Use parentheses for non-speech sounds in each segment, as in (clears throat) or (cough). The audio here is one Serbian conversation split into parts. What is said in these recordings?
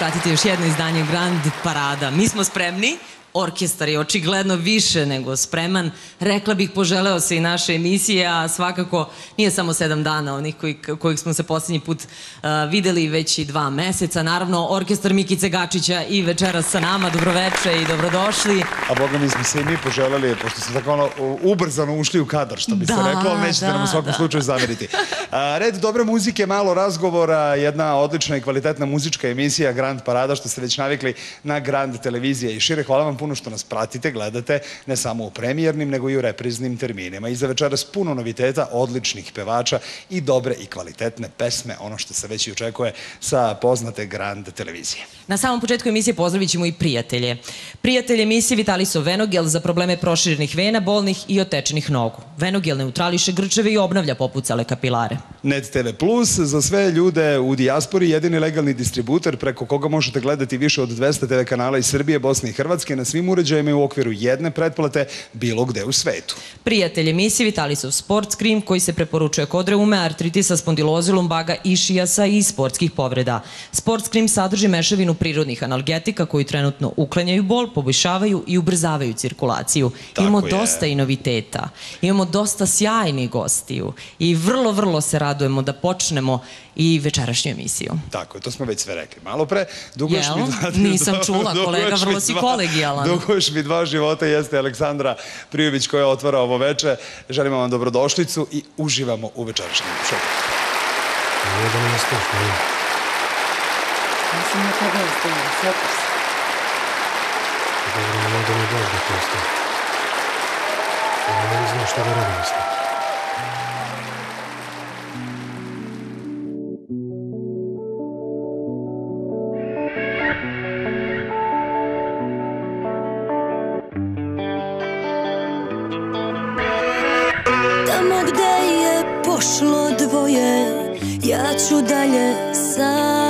pratite još jedno izdanje Grand Parada. Mi smo spremni, orkestar je očigledno više nego spreman. Rekla bih, poželeo se i naše emisije, a svakako nije samo sedam dana onih koji, kojih smo se posljednji put uh, videli već i dva meseca. Naravno, orkestar Mikice Gačića i večeras sa nama. Dobroveče i dobrodošli. A boga mi smo se i mi poželeli, pošto smo tako ono ubrzano ušli u kadar, što bi da, se reklo, ali nećete da, nam u svakom da. slučaju zameriti. A, red dobre muzike, malo razgovora, jedna odlična i kvalitetna muzička emisija Grand Parada, što ste već navikli na Grand televizije i šire. Hvala vam puno što nas pratite, gledate, ne samo u premijernim, nego i u repriznim terminima. I za večeras puno noviteta, odličnih pevača i dobre i kvalitetne pesme, ono što se već i očekuje sa poznate Grand televizije. Na samom početku emisije pozdravit ćemo i prijatelje. Prijatelj emisije Vitaliso Venogel za probleme proširenih vena, bolnih i otečenih nogu. Venogel neutrališe grčeve i obnavlja popucale kapilare. Net TV Plus za sve ljude u dijaspori, jedini legalni distributer preko koga možete gledati više od 200 TV kanala iz Srbije, Bosne i Hrvatske na svim uređajima u okviru jedne pretplate bilo gde u svetu. Prijatelj emisije Vitalisov Sports Cream koji se preporučuje kod reume, artritisa, spondiloze, lumbaga, išijasa i sportskih povreda. Sports Cream sadrži mešavinu prirodnih analgetika koji trenutno uklanjaju bol, poboljšavaju i ubrzavaju cirkulaciju. Tako Imamo je. dosta i noviteta. Imamo dosta sjajnih gostiju i vrlo, vrlo se radujemo da počnemo i večerašnju emisiju. Tako je, to smo već sve rekli. Malo pre, duguješ Jel? mi dva... Nisam (laughs) čula, kolega, vrlo si kolegijalan. Duguješ mi dva života, jeste Aleksandra Prijović koja otvara ovo veče. Želimo vam dobrodošlicu i uživamo u večerašnjem šoku. Nije da mi nastaviš, Ja sam na tebe ostavila, sjetiš se. Dobro, nemoj da mi daš da ostavi. Ja ne znam šta da radim s tim. prošlo dvoje Ja ću dalje sama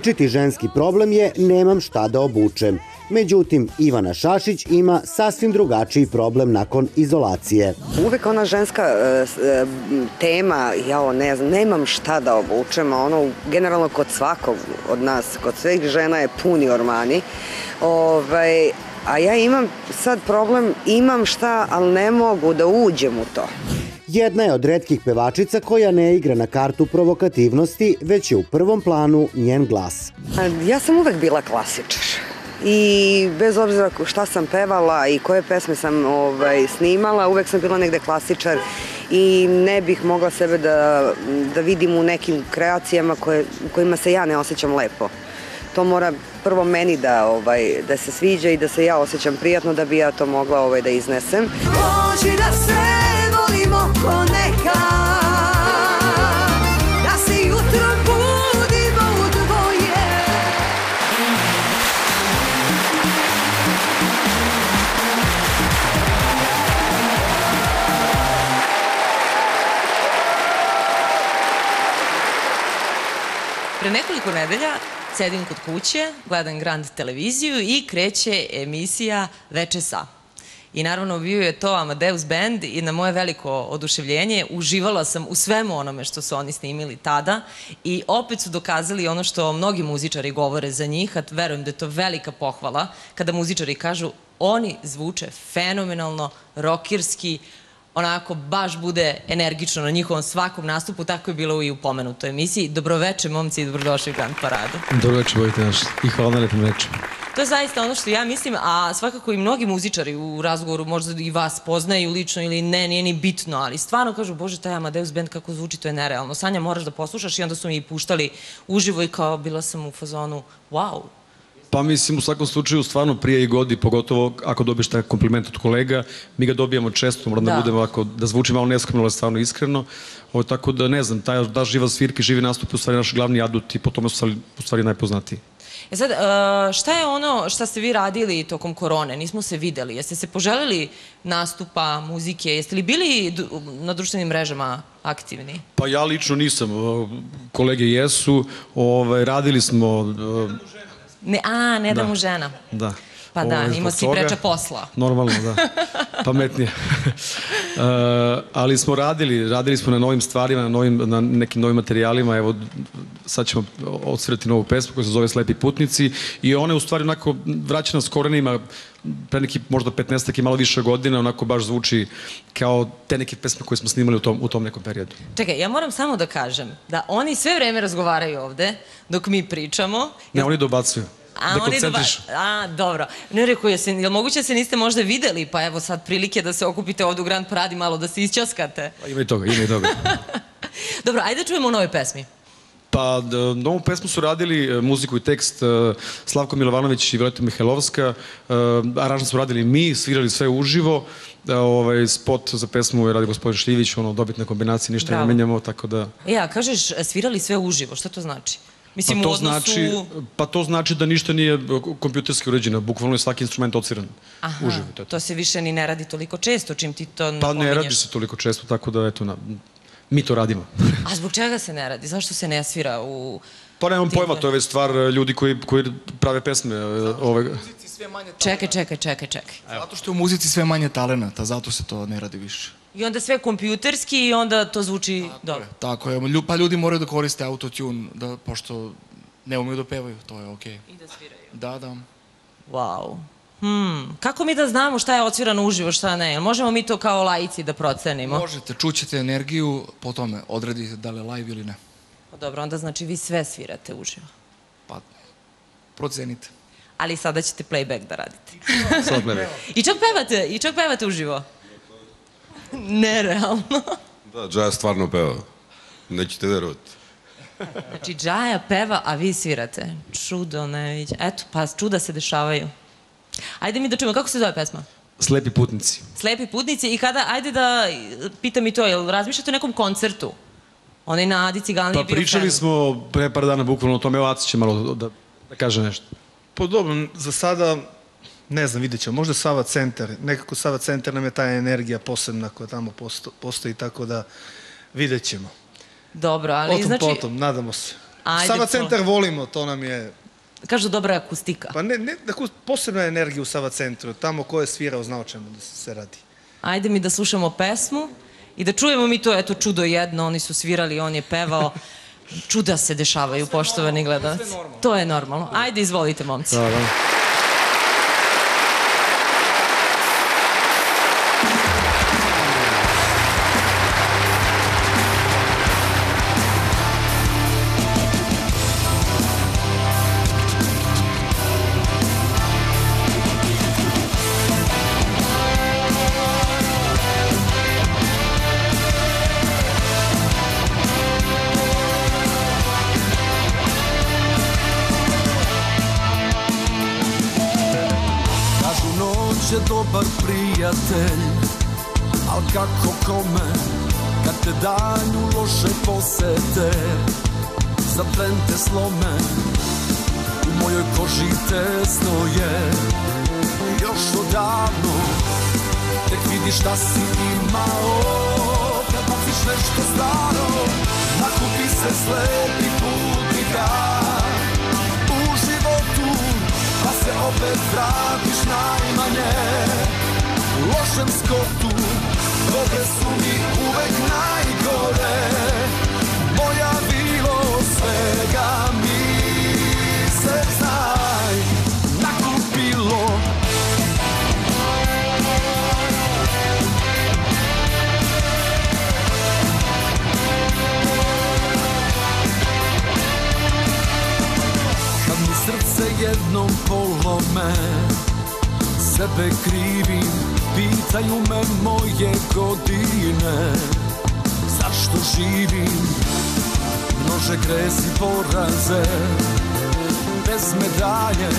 Večiti ženski problem je nemam šta da obučem. Međutim, Ivana Šašić ima sasvim drugačiji problem nakon izolacije. Uvek ona ženska e, e, tema, jao, ne znam, nemam šta da obučem, ono, generalno kod svakog od nas, kod svih žena je puni ormani. Ovaj, a ja imam sad problem, imam šta, ali ne mogu da uđem u to. Jedna je od redkih pevačica koja ne igra na kartu provokativnosti, već je u prvom planu njen glas. Ja sam uvek bila klasičar. I bez obzira šta sam pevala i koje pesme sam ovaj, snimala, uvek sam bila negde klasičar i ne bih mogla sebe da, da vidim u nekim kreacijama koje, u kojima se ja ne osjećam lepo. To mora prvo meni da, ovaj, da se sviđa i da se ja osjećam prijatno da bi ja to mogla ovaj, da iznesem. Hoći da se Pre nekoliko nedelja sedim kod kuće, gledam Grand televiziju i kreće emisija Veče sa. I naravno bio je to Amadeus Band i na moje veliko oduševljenje. Uživala sam u svemu onome što su oni snimili tada. I opet su dokazali ono što mnogi muzičari govore za njih, a verujem da je to velika pohvala kada muzičari kažu oni zvuče fenomenalno, rokirski, onako baš bude energično na njihovom svakom nastupu, tako je bilo i u pomenutoj emisiji. Dobroveče, momci, i dobrodošli u Grand Paradu. Dobro večer, Vojte naš. I hvala na lepim rečima. To je zaista ono što ja mislim, a svakako i mnogi muzičari u razgovoru možda i vas poznaju lično ili ne, nije ni bitno, ali stvarno kažu, bože, taj Amadeus band kako zvuči, to je nerealno. Sanja, moraš da poslušaš i onda su mi i puštali uživo i kao bila sam u fazonu, wow, Pa mislim, u svakom slučaju, stvarno prije i godi, pogotovo ako dobiješ taj kompliment od kolega, mi ga dobijamo često, moram da, Da. budem ovako, da zvuči malo neskromno, ali stvarno iskreno. Ovo, tako da, ne znam, taj da živa svirka i živi nastup je u stvari naš glavni adut i po tome su stvari- u stvari najpoznatiji. E sad, e, šta je ono šta ste vi radili tokom korone? Nismo se videli. Jeste se poželili nastupa, muzike? Jeste li bili na društvenim mrežama aktivni? Pa ja lično nisam, o, kolege jesu, ovaj, radili smo, o, Ne, a, ne da Da. mu žena. Pa da, Ovaj, imao si toga- preča posla. (laughs) Normalno, da. Pametnije. (laughs) uh, ali smo radili, radili smo na novim stvarima, na, novim, na nekim novim materijalima. Evo, sad ćemo odsvirati novu pesmu koja se zove Slepi putnici i ona je u stvari onako vraća nas korenima pre neki možda 15 i malo više godina, onako baš zvuči kao te neke pesme koje smo snimali u tom, u tom nekom periodu. Čekaj, ja moram samo da kažem da oni sve vreme razgovaraju ovde dok mi pričamo. Ne, oni dobacuju. A, da oni. A, dobro. Ne rekao je se, jel moguće da se niste možda videli, pa evo sad prilike da se okupite ovde u Grand Paradi malo da se isćoskate. Pa Ima i toga, ima i toga. (laughs) Dobro, ajde da čujemo o novoj pesmi. Pa, novu pesmu su radili, e, muziku i tekst, e, Slavko Milovanović i Violeta Mihajlovska, e, aranžman su radili mi, svirali sve uživo, ovaj, spot za pesmu je radio gospodin Šljivić, ono, dobitna kombinacija, ništa Bravo. ne menjamo, tako da... E, a kažeš, svirali sve uživo, šta to znači? Mislim, Pa to, u odnosu... znači, pa to znači da ništa nije kompjuterski uređeno, bukvalno je svaki instrument ociran Aha, uživo. To se više ni ne radi toliko često čim ti to Pa ne radi se toliko često, tako da, eto, na, mi to radimo. (laughs) A zbog čega se ne radi? Zašto se ne svira u... Pa nemam Tim- pojma, to je već stvar e, ljudi koji, koji prave pesme. e, Ove, sve manje Čekaj, čekaj, čekaj, čekaj. Zato što je u muzici sve manje talenata, zato se to ne radi više. I onda sve kompjuterski i onda to zvuči dobro. Tako je, pa ljudi moraju da koriste autotune, da, pošto ne umeju da pevaju, to je okej. I da sviraju. Da, da. Wow. Hmm, kako mi da znamo šta je odsvirano uživo, šta ne? Možemo mi to kao laici da procenimo? Možete, čućete energiju, po tome odredite da li je live ili ne. Pa dobro, onda znači vi sve svirate uživo. Pa, procenite. ali sada ćete playback da radite. Samo playback. I čak pevate, i čak pevate uživo. (laughs) Nerealno. Da, Džaja stvarno peva. Nećete verovati. Znači, Džaja peva, a vi svirate. Čudo neviđe. Eto, pa čuda se dešavaju. Ajde mi da čujemo, kako se zove pesma? Slepi putnici. Slepi putnici i kada, ajde da pitam i to, jel razmišljate o nekom koncertu? Onaj na Adi Cigani Pa je bio pričali smo pre par dana bukvalno o tome, evo Aci će malo da, da kaže nešto. Pa dobro, za sada, ne znam, vidjet ćemo. Možda Sava centar. Nekako Sava centar nam je ta energija posebna koja tamo posto, postoji, tako da vidjet ćemo. Dobro, ali Potom, znači, potom, nadamo se. Ajde, Sava centar volimo, to nam je... kažu dobra akustika. Pa ne, ne, tako posebna energija u Sava centru. Tamo ko je svirao zna o čemu da se radi. Ajde mi da slušamo pesmu i da čujemo mi to, eto, čudo jedno, oni su svirali, on je pevao. Čuda se dešavaju, poštovani gledalci. To je normalno. Ajde, izvolite, momci. Da, da. Dobar prijatelj. Al kako kome Kad te danju loše posete Za tren te slome. U mojoj koži tesno je. Još odavno Tek vidiš šta si imao. Kad baciš nešto staro Nakupi se slepi putnika opet vratiš najmanje. Lošem skotu Dobre su mi uvek najgore srce jednom polome. Sebe krivim, pitaju me moje godine. Zašto živim, množe gresi poraze. Bez medalje,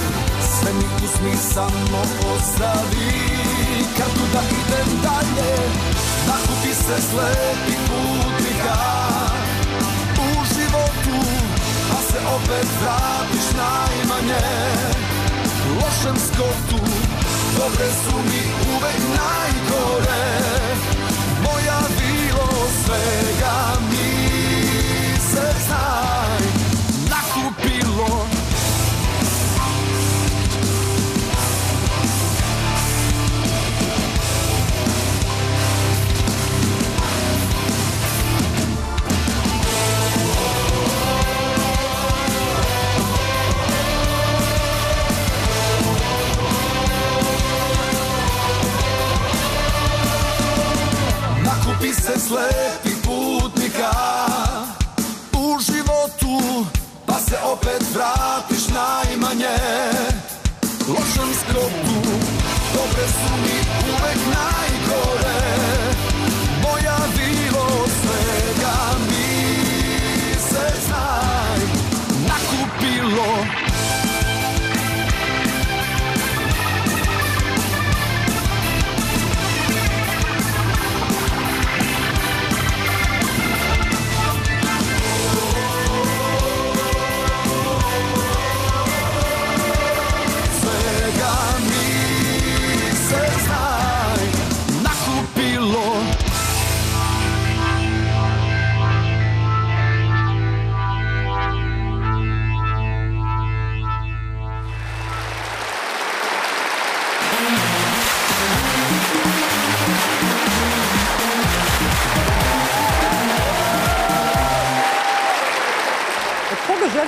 sve mi uzmi samo ostavi. Tu da idem dalje, nakupi se slepi putnika opet vratiš najmanje. Lošem skotu, dobre su mi uvek najgore. Moja bilo svega se slepi putnika U životu Pa se opet vratiš najmanje. Lošem skrotu Dobre su mi uvek najgore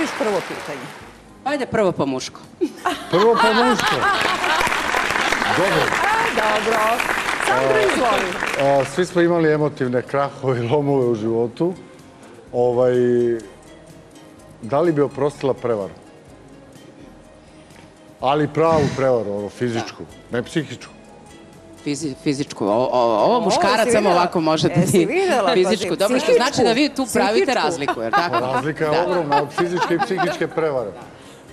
želiš prvo pitanje? Ajde prvo po muško. Prvo po muško. Dobro. Dobro. Sandro, izvoli. Svi smo imali emotivne krahove i lomove u životu. Ovaj, da li bi oprostila prevaru? Ali pravu prevaru, ono, fizičku, ne psihičku. Fizi, fizičku, o, o, ovo muškarac samo ovako može da ti? Pa fizičku. Dobro, što znači da vi tu pravite razliku, jer tako? Razlika je Da. ogromna od fizičke i psihičke prevare.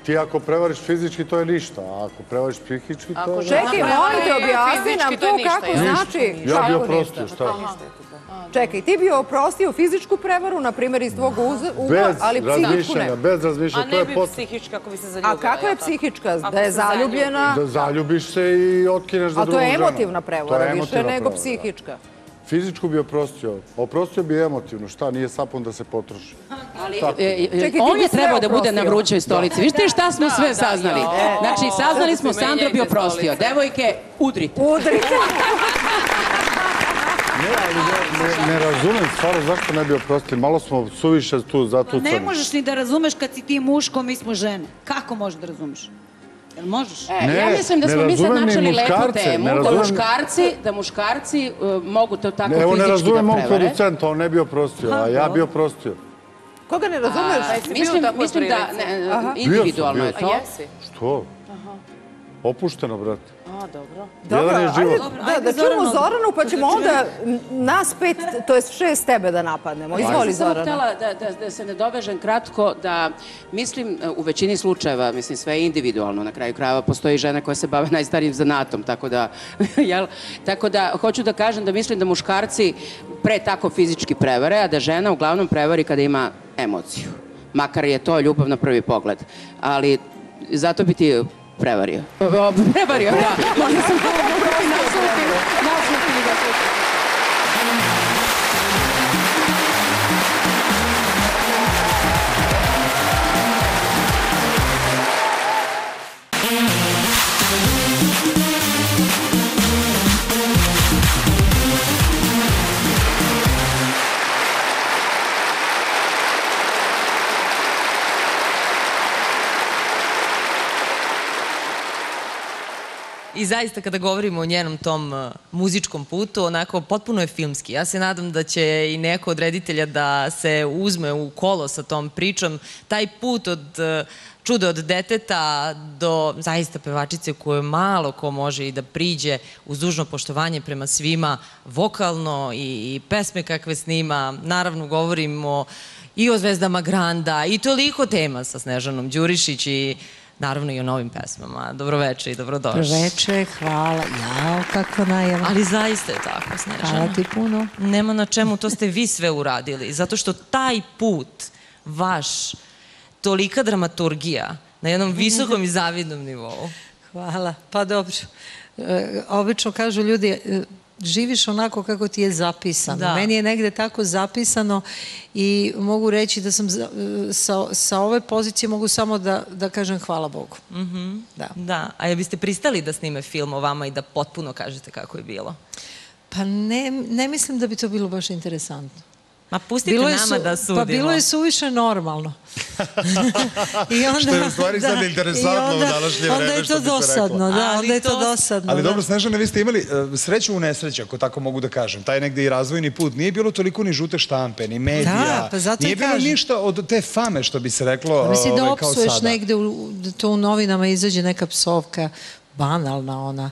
Ti ako prevariš fizički, to je ništa, a ako prevariš psihički, to je... Čekaj, molim te, objasni nam to kako znači. Ja bi kako oprostio, šta? Čekaj, ti bi oprostio fizičku prevaru, na primjer, iz tvog ugla, Bez ali psihičku ne. bez razmišljanja, to je pot... psihička ako bi se A zaljubila. kakva je jel tako? psihička? Da je zaljubljena, Da zaljubiš se i otkineš za a drugu to ženu. je emotivna To prevara, je više nego da. psihička. Fizičku bi oprostio. Oprostio bi emotivno. Šta, nije sapun da se potroši. Ali, e, e, Čekaj, on je trebao da bude na vrućoj stolici. Viš ti šta smo sve saznali? Znači, saznali smo, Sandro bi oprostio. Devojke, udrite. Udrite. Ne, ali ne, razumem stvarno zašto ne bi oprostio. Malo smo suviše tu Pa zatucani. ne možeš ni da razumeš kad si ti muško, mi smo žene. Kako možeš da razumeš? Jel možeš? E, Ne, ja mislim da smo mi sad razumem načeli lepu temu, ne da razumem- muškarci, da muškarci uh, mogu to tako Ne, evo ne fizički razumem da mog prevare. producenta, on ne bi oprostio, a ja bi oprostio. Koga ne razumeš? A, mislim, mislim da ne, individualno je bio to. Što? Opušteno, brate. A, dobro. Dobro, Jedan je ajde, život. da, da čujemo Zoranu, pa ćemo onda nas pet, to jest šest tebe da napadnemo. Izvoli Ja sam samo Zorana. htjela da, da, da se ne dovežem kratko, da mislim u većini slučajeva, mislim sve je individualno, na kraju krajeva postoji žene koje se bave najstarijim zanatom, tako da, (laughs) jel, tako da hoću da kažem da mislim da muškarci pre tako fizički prevare, a da žena uglavnom prevari kada ima emociju. Makar je to ljubav na prvi pogled. Ali zato bi ti prevario. Prevario, da. Možda sam to naslutili, naslutili da slušam. I zaista kada govorimo o njenom tom uh, muzičkom putu, onako potpuno je filmski. Ja se nadam da će i neko od reditelja da se uzme u kolo sa tom pričom. Taj put od uh, čuda od deteta do zaista pevačice koju malo ko može i da priđe uz dužno poštovanje prema svima, vokalno i, i pesme kakve snima. Naravno govorimo i o zvezdama Granda i toliko tema sa Snežanom Đurišić i naravno i o novim pesmama. Dobroveče i dobrodošli. Dobroveče, hvala. Jao, kakva najava. Ali zaista je tako, Snežana. Hvala ti puno. Nema na čemu, to ste vi sve uradili. Zato što taj put, vaš, tolika dramaturgija, na jednom visokom i zavidnom nivou. Hvala. Pa dobro. E, obično kažu ljudi, e, živiš onako kako ti je zapisano. Da. Meni je negde tako zapisano i mogu reći da sam sa, sa ove pozicije mogu samo da, da kažem hvala Bogu. Mhm. Da. Da. A jel biste pristali da snime film o vama i da potpuno kažete kako je bilo? Pa ne, ne mislim da bi to bilo baš interesantno. Ma pustite je nama su- da sudimo. Pa bilo je suviše normalno. (laughs) I onda, Što je u stvari sad da, interesantno i u onda- današnje Onda vreme, je što to dosadno, da, Ali onda je to to- dosadno. Ali da. dobro, Snežana, vi ste imali e, sreću u nesreći, ako tako mogu da kažem. Taj negde i razvojni put. Nije bilo toliko ni žute štampe, ni medija. Da, pa zato Nije bilo kažem. ništa od te fame, što bi se reklo, Misli da ovaj, kao opsuješ sada. negde, u, da to u novinama izađe neka psovka, banalna ona,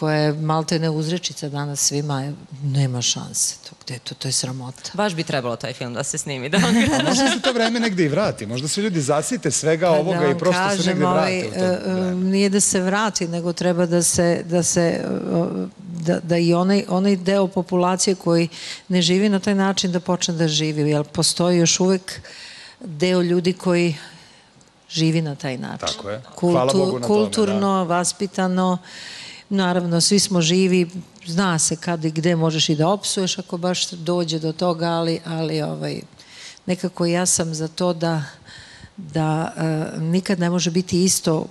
koja je malte ne uzrečica danas svima, nema šanse. To, gde je to, to je sramota. Baš bi trebalo taj film da se snimi. Da (laughs) vam A možda se to vreme negde i vrati. Možda se ljudi zasite svega Pa ovoga da i prosto se kažem, negde ovaj, vrate. e, nije da se vrati, nego treba da se, da se e, da, da i onaj, onaj deo populacije koji ne živi na taj način da počne da živi, jer postoji još uvek deo ljudi koji živi na taj način. Tako je. Hvala Bogu na tome, kulturno, vaspitano, naravno svi smo živi, zna se kad i gde možeš i da opsuješ ako baš dođe do toga, ali, ali ovaj, nekako ja sam za to da, da e, nikad ne može biti isto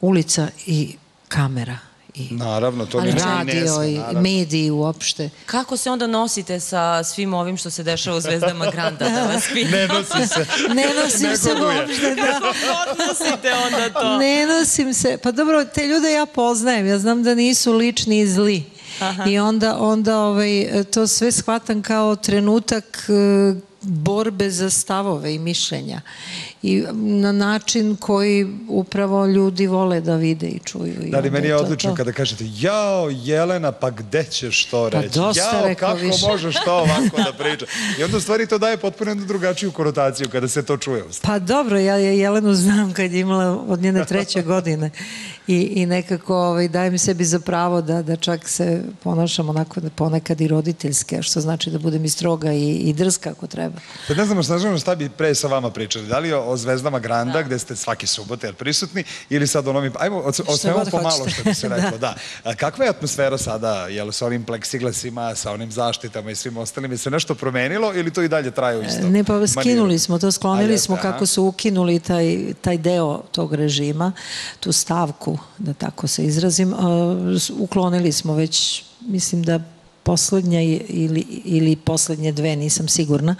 ulica i kamera. I, Naravno, to ali ni ne radio sme, i naravno. mediji uopšte. Kako se onda nosite sa svim ovim što se dešava u Zvezdama Granda, da vas pitam? Ne nosi se. (laughs) Ne nosim se Neguje. uopšte, da. Odnosite onda to. Ne nosim se. Pa dobro, te ljude ja poznajem. Ja znam da nisu lični i zli. I onda, onda ovaj, to sve shvatam kao trenutak e, borbe za stavove i mišljenja i na način koji upravo ljudi vole da vide i čuju. I Da li meni je odlično to. kada kažete jao Jelena, pa gde ćeš to Pa reći? dosta jao, kako više. možeš to ovako da (laughs) pričaš? I onda u stvari to daje potpuno jednu drugačiju konotaciju kada se to čuje. Pa dobro, ja je Jelenu znam kad je imala od njene treće (laughs) godine i, i nekako ovaj, dajem sebi za pravo da, da čak se ponašam onako ponekad i roditeljske, što znači da budem i stroga i, i drska ako treba. Sad ne znamo šta, šta bi pre sa vama pričali. Da li o, Zvezdama Granda, gde ste svaki subote prisutni, ili sad o novim... Ajmo, o, o svemu god pomalo što bi se (laughs) reklo, Da. da. Kakva je atmosfera sada, jel, sa onim pleksiglasima, sa onim zaštitama i svim ostalim? Je se nešto promenilo ili to i dalje traje u istom Ne, pa skinuli smo to, sklonili jeste, smo kako su ukinuli taj, taj deo tog režima, tu stavku, da tako se izrazim, uh, uklonili smo već, mislim da poslednja ili, ili poslednje dve, nisam sigurna,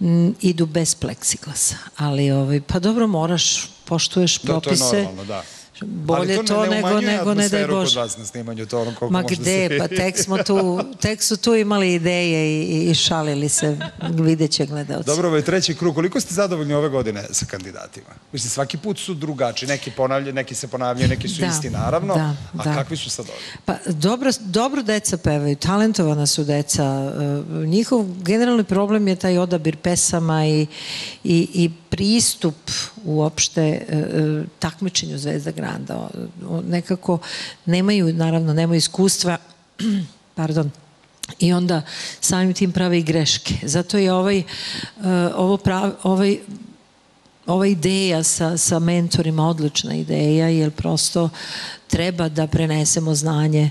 m, idu bez pleksiglasa. Ali, ovaj, pa dobro, moraš, poštuješ Da, to je propise. normalno, da. Bolje Ali to, ne, ne nego, umanjuje nego ne daj atmosferu Bože. kod vas na snimanju, to ono koliko Ma može da gde, se pa tek smo tu, tek su tu imali ideje i, i- šalili se, vidjet će gledalci. Dobro, ovo je treći krug. Koliko ste zadovoljni ove godine sa kandidatima? Mislim, svaki put su drugačiji. Neki ponavljaju, neki se ponavljaju, neki su Da, isti, naravno. da, a da. kakvi su sad ovi? Pa dobro, dobro deca pevaju, talentovana su deca. e, Njihov generalni problem je taj odabir pesama i, i, i pristup uopšte e, e, takmičenju Zvezda Granda. Nekako nemaju, naravno, nemaju iskustva, (clears throat) pardon, i onda samim tim prave i greške. Zato je ovaj, e, ovo prav, ovaj ova ideja sa, sa mentorima odlična ideja, jer prosto treba da prenesemo znanje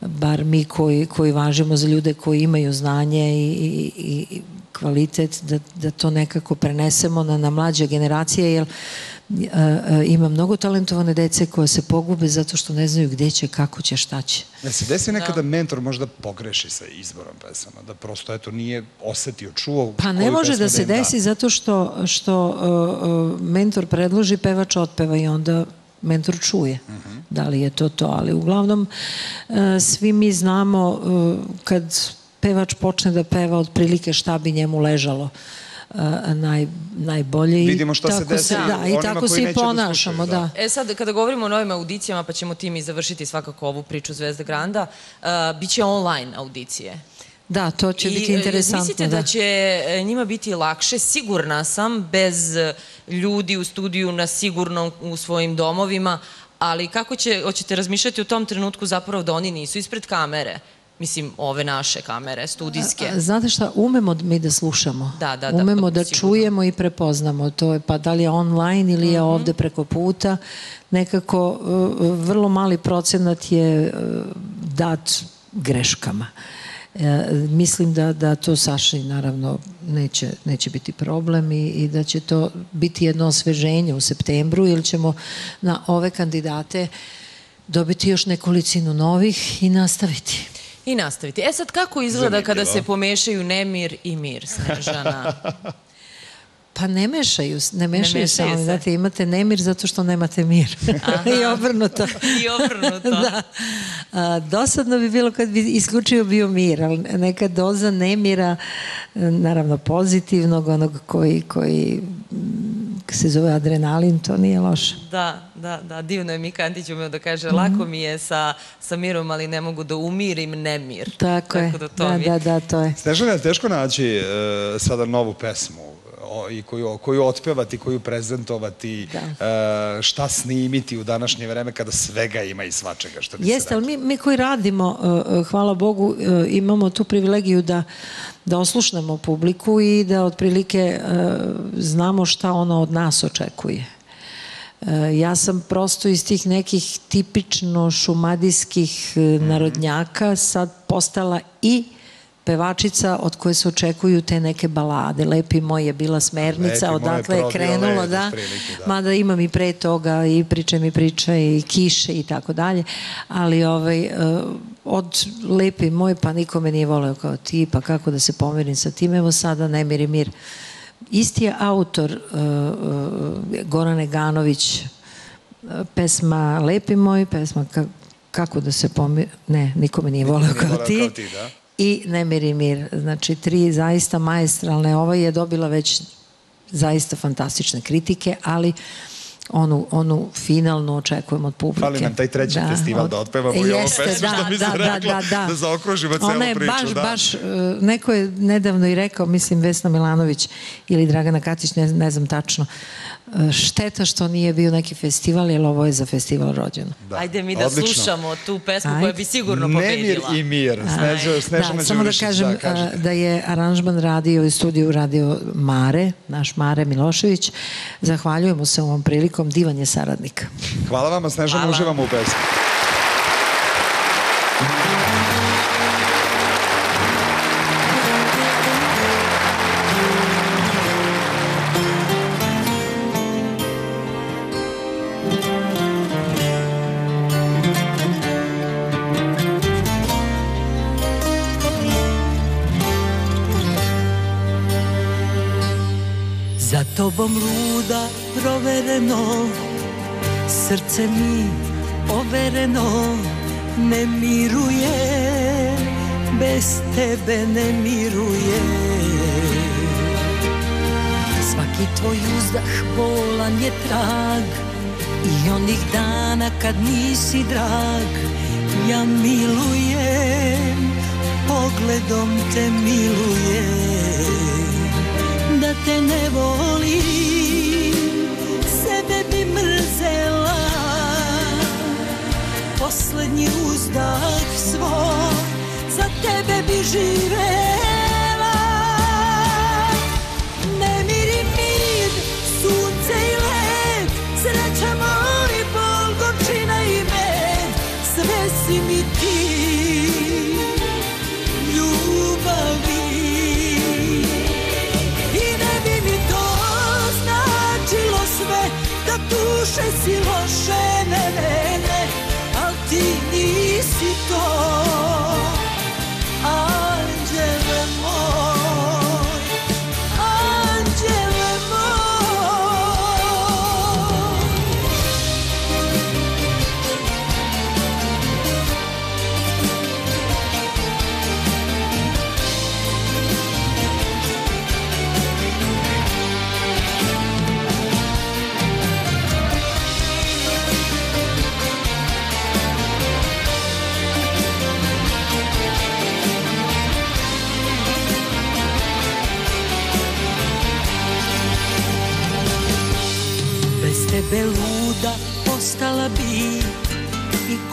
bar mi koji, koji važimo za ljude koji imaju znanje i, i- i kvalitet, da, da to nekako prenesemo na, na mlađe generacije, jer e, e, ima mnogo talentovane dece koje se pogube zato što ne znaju gde će, kako će, šta će. Ne se desi nekada mentor možda pogreši sa izborom pesama, da prosto eto nije osetio, čuo Pa ne može pesmu da se da. desi zato što, što uh, uh, mentor predloži, pevač otpeva i onda mentor čuje. Mhm. Da li je to to, ali uglavnom uh, svi mi znamo uh, kad pevač počne da peva otprilike šta bi njemu ležalo uh, naj, najbolje. Vidimo šta se desi Da, i tako se i da ponašamo, slušaju, da. E sad, kada govorimo o novim audicijama, pa ćemo tim i završiti svakako ovu priču Zvezda Granda, uh, bit će online audicije. Da, to će I, biti e, interesantno. Mislite da. će e, njima biti lakše? Sigurna sam, bez e, ljudi u studiju na sigurno u svojim domovima, ali kako će, hoćete razmišljati u tom trenutku zapravo da oni nisu ispred kamere? Mislim, ove naše kamere, studijske. Znate šta, umemo mi da slušamo. Da, da, da, Umemo da sigurno. čujemo i prepoznamo. To je pa da li je online ili Mhm. je ovde preko puta. Nekako uh, vrlo mali procenat je uh, dat greškama. E, mislim da, da to Saši naravno neće, neće biti problem i, i da će to biti jedno osveženje u septembru ili ćemo na ove kandidate dobiti još nekolicinu novih i nastaviti. I nastaviti. E sad, kako izgleda kada se pomešaju nemir i mir, Snežana? (laughs) Pa ne mešaju, ne mešaju, mešaju se. Znate, imate nemir zato što nemate mir. (laughs) I obrnuto. I obrnuto. (laughs) da. A, dosadno bi bilo kad bi isključivo bio mir, ali neka doza nemira, naravno pozitivnog, onog koji, koji mm, se zove adrenalin, to nije loše. Da, da, da, divno je Mika Antić umeo da kaže, lako mi je sa, sa mirom, ali ne mogu da umirim nemir. Tako, je, da to da, mi da, da, to je. Snežana, je teško naći e, sada novu pesmu o, i koju, koju otpevati, koju prezentovati, e, šta snimiti u današnje vreme kada svega ima i svačega, što bi se Jeste, ali mi, mi koji radimo, uh, uh, hvala Bogu, uh, imamo tu privilegiju da, da oslušnemo publiku i da otprilike uh, znamo šta ona od nas očekuje. Uh, ja sam prosto iz tih nekih tipično šumadijskih uh, narodnjaka sad postala i pevačica od koje se očekuju te neke balade. Lepi moj je bila smernica, Lepi moj je odakle je krenulo, da. da. Mada imam i pre toga i priče mi priče i kiše i tako dalje, ali ovaj, eh, od lepi moj pa nikome nije voleo kao ti, pa kako da se pomirim sa tim, evo sada Nemir i mir. Isti je autor eh, eh, Goran Eganović, eh, pesma Lepi moj, pesma ka- kako da se pomirim, ne, nikome nije Nije kao ti. kao ti, da. i Nemir i Mir. Znači, tri zaista maestralne. Ova je dobila već zaista fantastične kritike, ali onu, onu finalnu očekujemo od publike. Fali nam taj treći festival da otpevamo i ovo pesmu, što da, bi se da, reklo, da, da, da zaokružimo celu Ona je priču. baš, da. baš, e, neko je nedavno i rekao, mislim Vesna Milanović ili Dragana Katić, ne, ne znam tačno, e, šteta što nije bio neki festival, jer ovo je za festival rođeno. Ajde mi da odlično. slušamo tu pesmu Ajde. koja bi sigurno Nemir pobedila. i mir. Snežo, Snežana da, samo da Đurišić, kažem da, kažete. da je aranžman radio i studiju radio Mare, naš Mare Milošević. Zahvaljujemo se ovom prilikom, divan je saradnik. Hvala vama, Snežana, uživamo u pesmi. Srce mi overeno Ne miruje Bez tebe ne miruje. Svaki tvoj uzdah bolan je trag I onih dana kad nisi drag Ja milujem Pogledom te milujem. Da te ne volim Sebe bi mrzela Poslednji uzdah svoj. Za tebe bi živela. Nemir i mir, sunce i led. Sreća moj, bol, gorčina i med. Sve si mi ti. Ne Da duše si loše, ne, ne, ne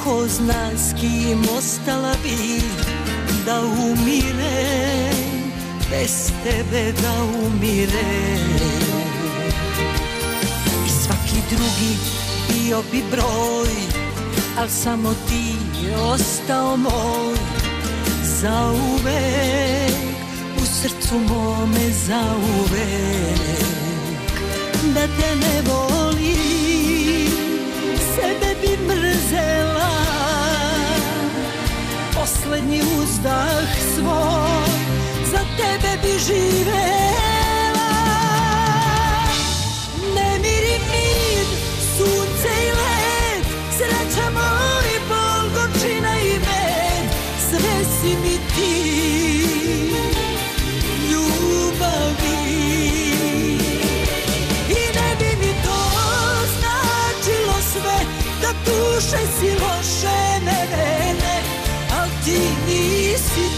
ko zna s kim ostala bi Da umirem Bez tebe da umirem I svaki drugi bio bi broj Al samo ti je ostao moj. Zauvek U srcu mome zauvek. Da te ne volim Sebe bi mrzela. Poslednji uzdah svoj Za tebe bi živela. Nemir i mir, sunce i led Sreća moj, bol, gorčina i med. Sve si mi ti duše si loše, ne, ne Al ti nisi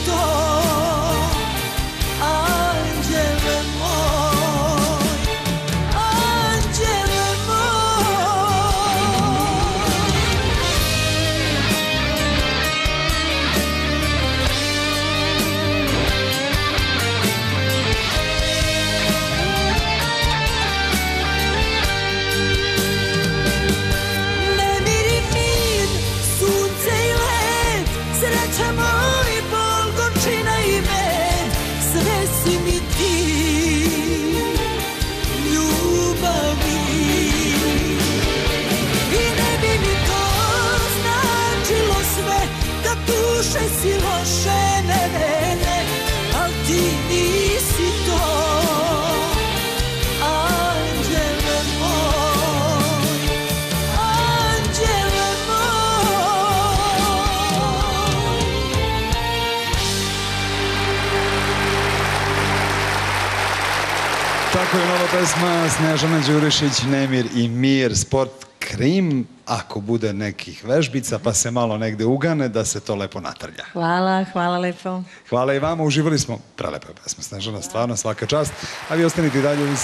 pesma Snežana Đurišić, Nemir i Mir, sport Krim. Ako bude nekih vežbica pa se malo negde ugane, da se to lepo natrlja. Hvala, hvala lepo. Hvala i vama, uživali smo. Prelepa je pesma Snežana, stvarno svaka čast. A vi ostanite i dalje uz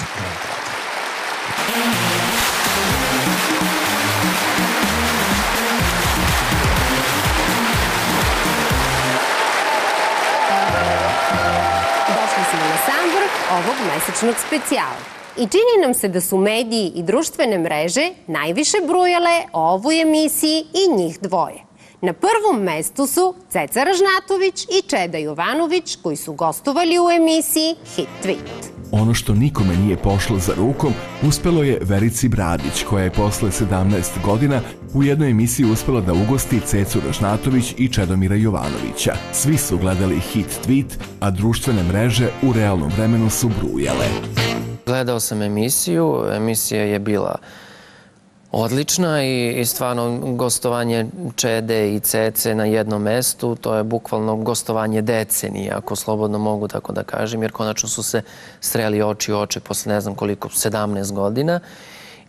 Došli mesečnog specijala. I čini nam se da su mediji i društvene mreže najviše brujale o ovoj emisiji i njih dvoje. Na prvom mestu su Ceca Ražnatović i Čeda Jovanović koji su gostovali u emisiji Hit Tweet. Ono što nikome nije pošlo za rukom, uspelo je Verici Bradić, koja je posle 17 godina u jednoj emisiji uspela da ugosti Cecu Ražnatović i Čedomira Jovanovića. Svi su gledali hit tweet, a društvene mreže u realnom vremenu su brujale. Gledao sam emisiju, emisija je bila odlična i, i stvarno gostovanje Čede i Cece na jednom mestu, to je bukvalno gostovanje decenije, ako slobodno mogu tako da kažem, jer konačno su se sreli oči u oči posle ne znam koliko, 17 godina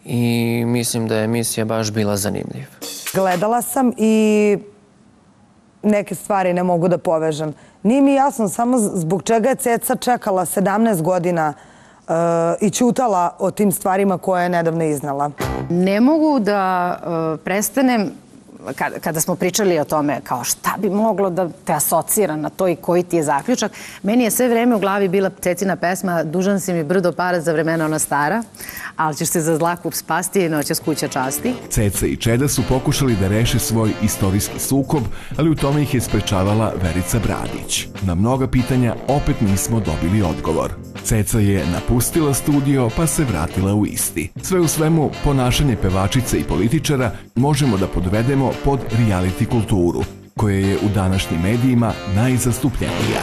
i mislim da je emisija baš bila zanimljiva. Gledala sam i neke stvari ne mogu da povežem. Nije mi jasno samo zbog čega je Ceca čekala 17 godina uh, i ćutala o tim stvarima koje je nedavno iznala. Ne mogu da uh, prestanem kada, kada smo pričali o tome kao šta bi moglo da te asocira na to i koji ti je zaključak, meni je sve vreme u glavi bila Cecina pesma Dužan si mi brdo para za vremena ona stara, ali ćeš se za zlakup spasti i noćas kuća časti. Ceca i Čeda su pokušali da reše svoj istorijski sukob, ali u tome ih je sprečavala Verica Bradić. Na mnoga pitanja opet nismo dobili odgovor. Ceca je napustila studio pa se vratila u isti. Sve u svemu, ponašanje pevačice i političara možemo da podvedemo pod reality kulturu, koja je u današnjim medijima najzastupljenija.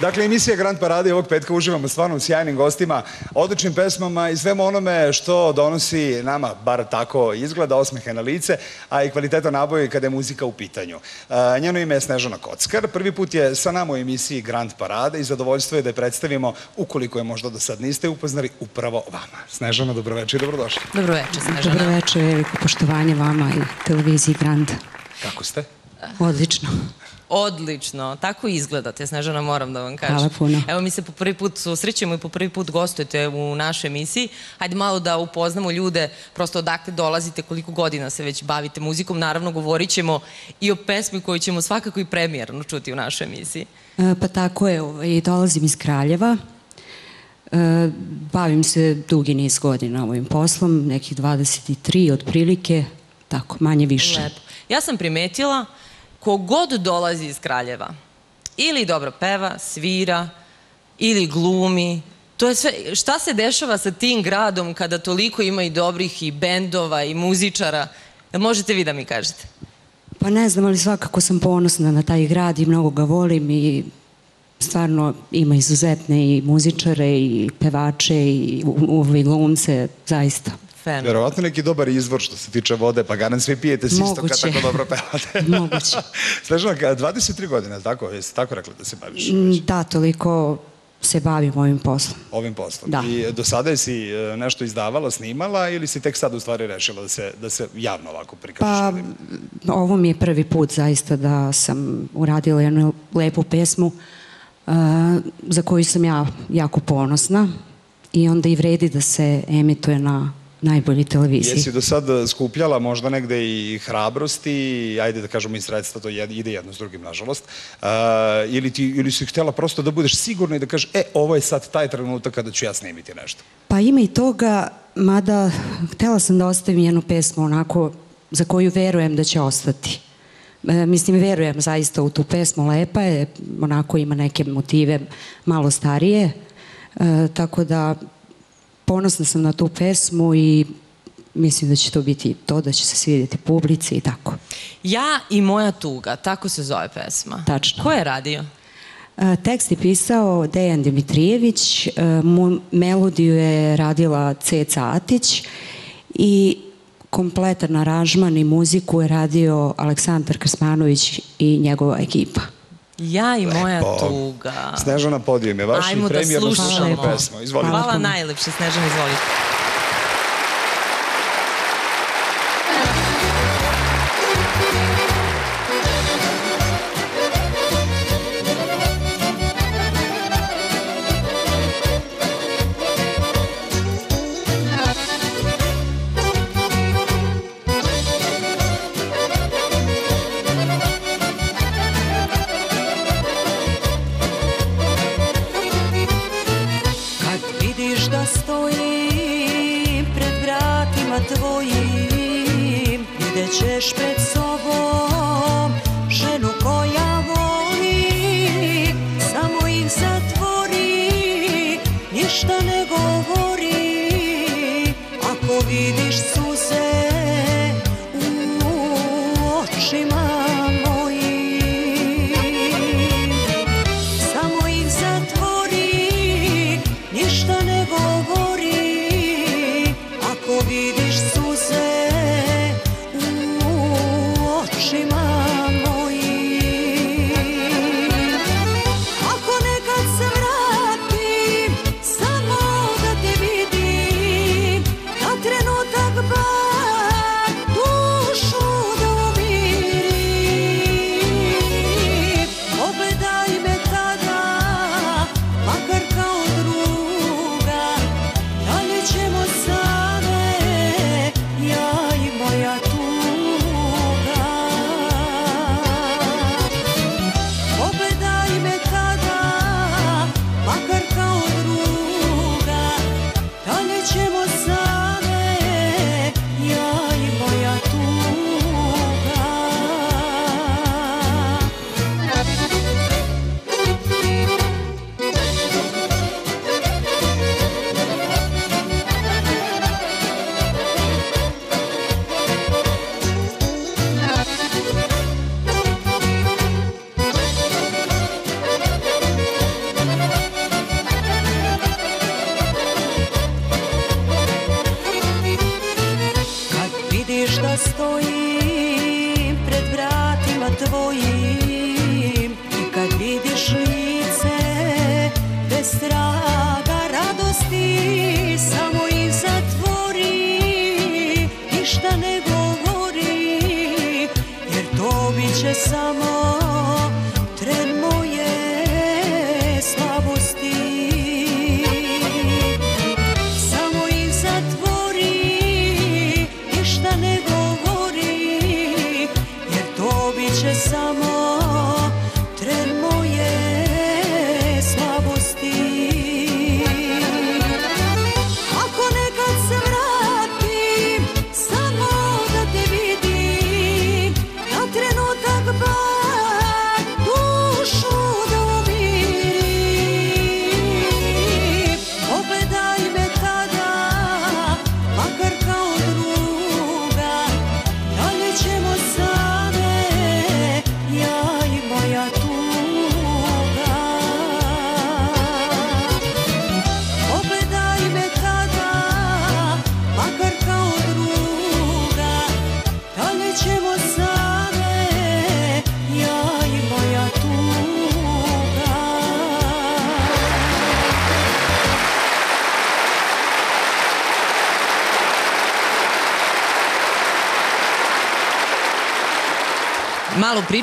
Dakle, emisija Grand Parade ovog petka uživamo stvarno u sjajnim gostima, odličnim pesmama i svemu onome što donosi nama, bar tako izgleda, osmehe na lice, a i kvalitetan naboj kada je muzika u pitanju. A, njeno ime je Snežana Kockar. Prvi put je sa nama u emisiji Grand Parade i zadovoljstvo je da je predstavimo, ukoliko je možda do sad niste upoznali, upravo vama. Snežana, dobroveče i dobrodošli. Dobroveče, Snežana. Dobroveče, veliko poštovanje vama i televiziji Grand. Kako ste? Odlično. Odlično, tako izgledate, Snežana, moram da vam kažem. Hvala puno. Evo mi se po prvi put susrećemo i po prvi put gostujete u našoj emisiji. Hajde malo da upoznamo ljude, prosto odakle dolazite, koliko godina se već bavite muzikom. Naravno, govorit ćemo i o pesmi koju ćemo svakako i premijerno čuti u našoj emisiji. E, Pa tako je, ovaj, dolazim iz Kraljeva. E, Bavim se dugi niz godina ovim poslom, nekih 23 otprilike, tako, manje više. Lepo. Ja sam primetila kogod dolazi iz Kraljeva, ili dobro peva, svira, ili glumi, to je sve, šta se dešava sa tim gradom kada toliko ima i dobrih i bendova i muzičara? Možete vi da mi kažete? Pa ne znam, ali svakako sam ponosna na taj grad i mnogo ga volim i stvarno ima izuzetne i muzičare i pevače i glumce, zaista. Fen. Verovatno neki dobar izvor što se tiče vode, pa garan svi pijete s isto kad Moguće. tako dobro pevate. (laughs) Moguće. (laughs) Snežana, ka- 23 godine, tako? Jesi tako rekla da se baviš Mm, Da, toliko se bavim ovim poslom. ovim poslom? Da. I do sada si e, nešto izdavala, snimala ili si tek sad u stvari rešila da se, da se javno ovako prikažeš? Pa, ovo mi je prvi put zaista da sam uradila jednu lepu pesmu uh, za koju sam ja jako ponosna i onda i vredi da se emituje na najbolji televiziji. Jesi do sad skupljala možda negde i hrabrosti, ajde da kažemo i sredstva, to jed, ide jedno s drugim, nažalost, uh, ili, ti, ili si htjela prosto da budeš sigurna i da kažeš, e, ovo je sad taj trenutak kada ću ja snimiti nešto. Pa ima i toga, mada htela sam da ostavim jednu pesmu onako za koju verujem da će ostati. E, mislim, verujem zaista u tu pesmu, lepa je, onako ima neke motive malo starije, e, tako da ponosna sam na tu pesmu i mislim da će to biti to, da će se svidjeti publici i tako. Ja i moja tuga, tako se zove pesma. Tačno. Ko je radio? E, Tekst je pisao Dejan Dimitrijević, e, melodiju je radila Ceca Atić i kompletan aranžman i muziku je radio Aleksandar Krsmanović i njegova ekipa. Ja i moja Lepo. tuga. Snežana podijum je vaš i Ajmo da premijerno slušamo. slušamo pesmu. Izvolite. Hvala najlepše, Snežana, izvolite. Govori Jer to bit će samo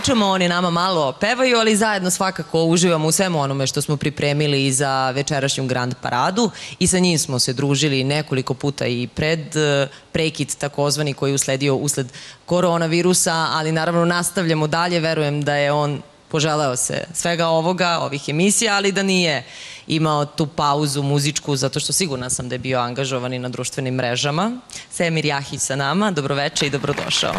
pričamo, oni nama malo pevaju, ali zajedno svakako uživamo u svemu onome što smo pripremili i za večerašnju Grand Paradu. I sa njim smo se družili nekoliko puta i pred eh, prekid takozvani koji je usledio usled koronavirusa, ali naravno nastavljamo dalje, verujem da je on poželeo se svega ovoga, ovih emisija, ali da nije imao tu pauzu muzičku, zato što sigurna sam da je bio angažovan i na društvenim mrežama. Semir Jahić sa nama, dobroveče i dobrodošao.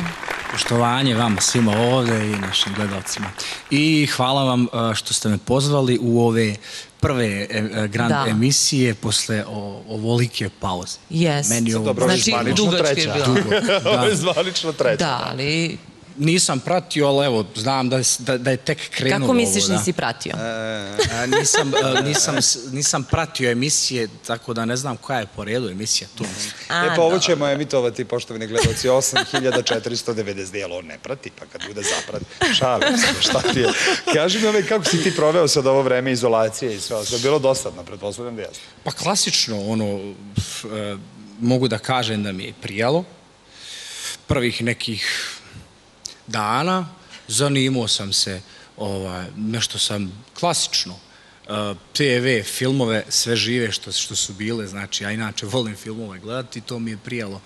Poštovanje vama svima ovde i našim gledalcima. I hvala vam uh, što ste me pozvali u ove prve e, e, grand Da. emisije posle o, ovolike pauze. Jest. Meni je ovo Dobro, Znači, zvanično dugačka je bila. Dugo, Ovo je (laughs) da. zvanično treća. Da, ali nisam pratio, ali evo, znam da, da, da je tek krenulo Kako misliš ovo, da. nisi pratio? A, nisam, a, nisam, nisam pratio emisije, tako da ne znam koja je po redu emisija tu. e pa ovo ćemo emitovati, poštovani gledalci, 8490 dijela, on ne prati, pa kad bude zaprati, šalim se, šta ti je. Kaži mi ovaj, kako si ti proveo sad ovo vreme izolacije i sve, sve bilo dosadno, pretpostavljam da jeste. Pa klasično, ono, f- e, mogu da kažem da mi je prijalo. Prvih nekih dana zanimao sam se, ovaj, nešto sam klasično, e, TV, filmove, sve žive što, što su bile, znači ja inače volim filmove gledati, to mi je prijalo.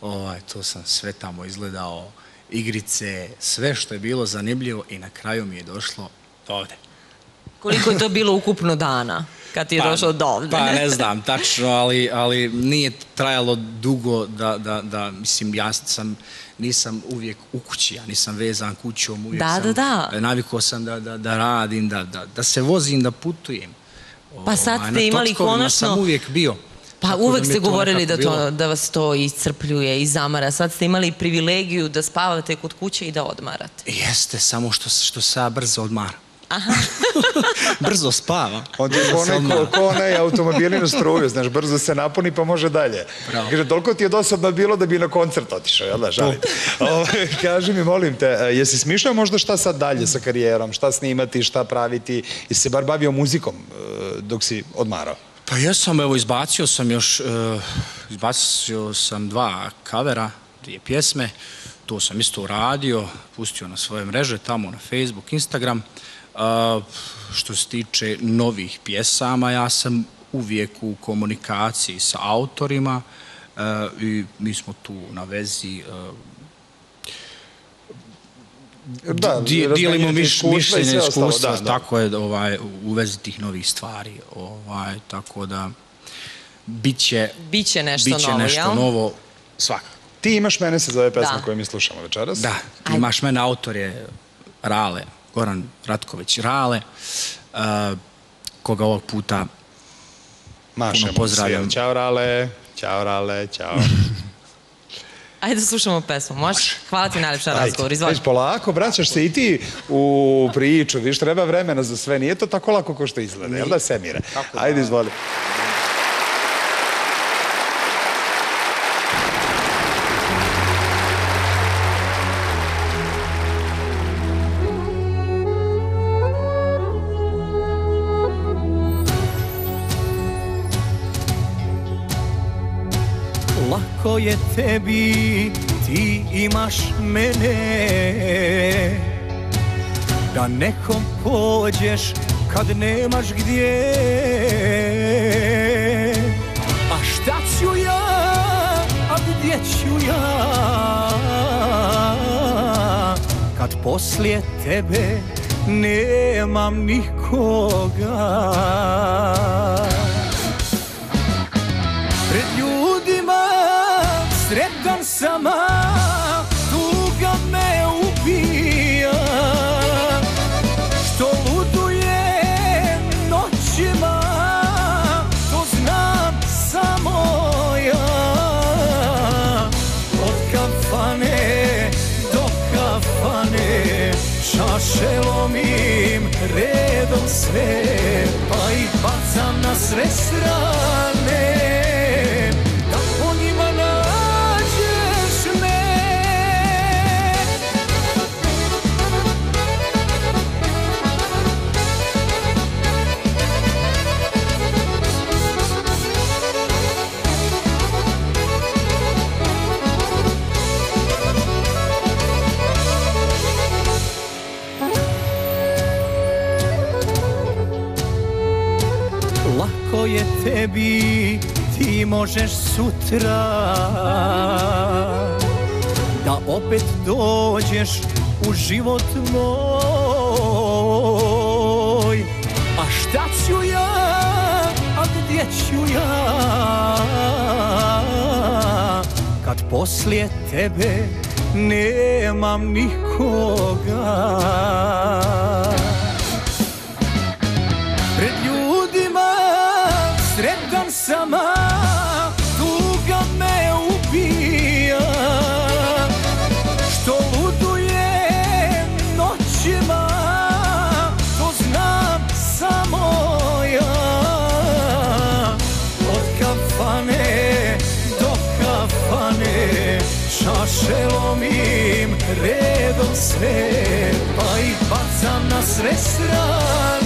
Ovaj, to sam sve tamo izgledao, igrice, sve što je bilo zanimljivo i na kraju mi je došlo do ovde. Koliko je to bilo ukupno dana kad ti je došlo do ovde? Pa ne znam tačno, ali, ali nije trajalo dugo da, da, da, mislim, ja sam, nisam uvijek u kući, ja nisam vezan kućom, uvijek Da, sam, da, da. navikao sam da, da, da radim, da, da, da se vozim, da putujem. Pa sad Ovaj, ste na imali točkovima sam konačno- uvijek bio. Pa Tako da uvek ste govorili da, to, bilo. da vas to iscrpljuje i zamara. Sad ste imali privilegiju da spavate kod kuće i da odmarate. Jeste, samo što, što se brzo odmaram. (laughs) brzo spava. On je onaj, ko, ko onaj automobili na struju, znaš, brzo se napuni pa može dalje. Bravo. Kaže, toliko ti je dosadno bilo da bi na koncert otišao, jel da, šalim? (laughs) Ovaj, Kaži mi, molim te, e, jesi smišljao možda šta sad dalje sa karijerom, šta snimati, šta praviti, jesi se bar bavio muzikom e, dok si odmarao? Pa jesam, evo, izbacio sam još, e, izbacio sam dva kavera, dvije pjesme, to sam isto uradio, pustio na svoje mreže, tamo na Facebook, Instagram. A, što se tiče novih pjesama, ja sam uvijek u komunikaciji sa autorima e, i mi smo tu na vezi e, Da, dijelimo miš, mišljenje, iskustva, da, da. tako je, ovaj, u vezi tih novih stvari, ovaj, tako da bit će, Biće nešto bit će novo, nešto jel? novo, svakako. Ti imaš mene se zove pesma Da. koju mi slušamo večeras. Da, ti imaš mene, autor je Rale, Goran Ratković Rale, uh, koga ovog puta Mašemo puno pozdravljam. Ćao Rale, ćao Rale, ćao. (laughs) Ajde da slušamo pesmu, može? Hvala ti najlepša na razgovor, izvoli. Već polako, vraćaš se i ti u priču, viš, treba vremena za sve, nije to tako lako kao što izgleda, jel da Semire? Ajde, izvoli. Lako je tebi, ti imaš mene. Da nekom pođeš kad nemaš gdje. A šta ću ja, a gdje ću ja? Kad poslije tebe nemam nikoga sretan sam, a tuga me ubija. Što ludujem noćima, to znam samo ja Od kafane do kafane, čaše lomim redom sve Pa ih bacam na sve strane Je tebi, ti možeš sutra. Da opet dođeš u život moj. A šta ću ja, a gdje ću ja? Kad poslije tebe nemam nikoga Šašelom im redom sve Pa ih bacam na sve strane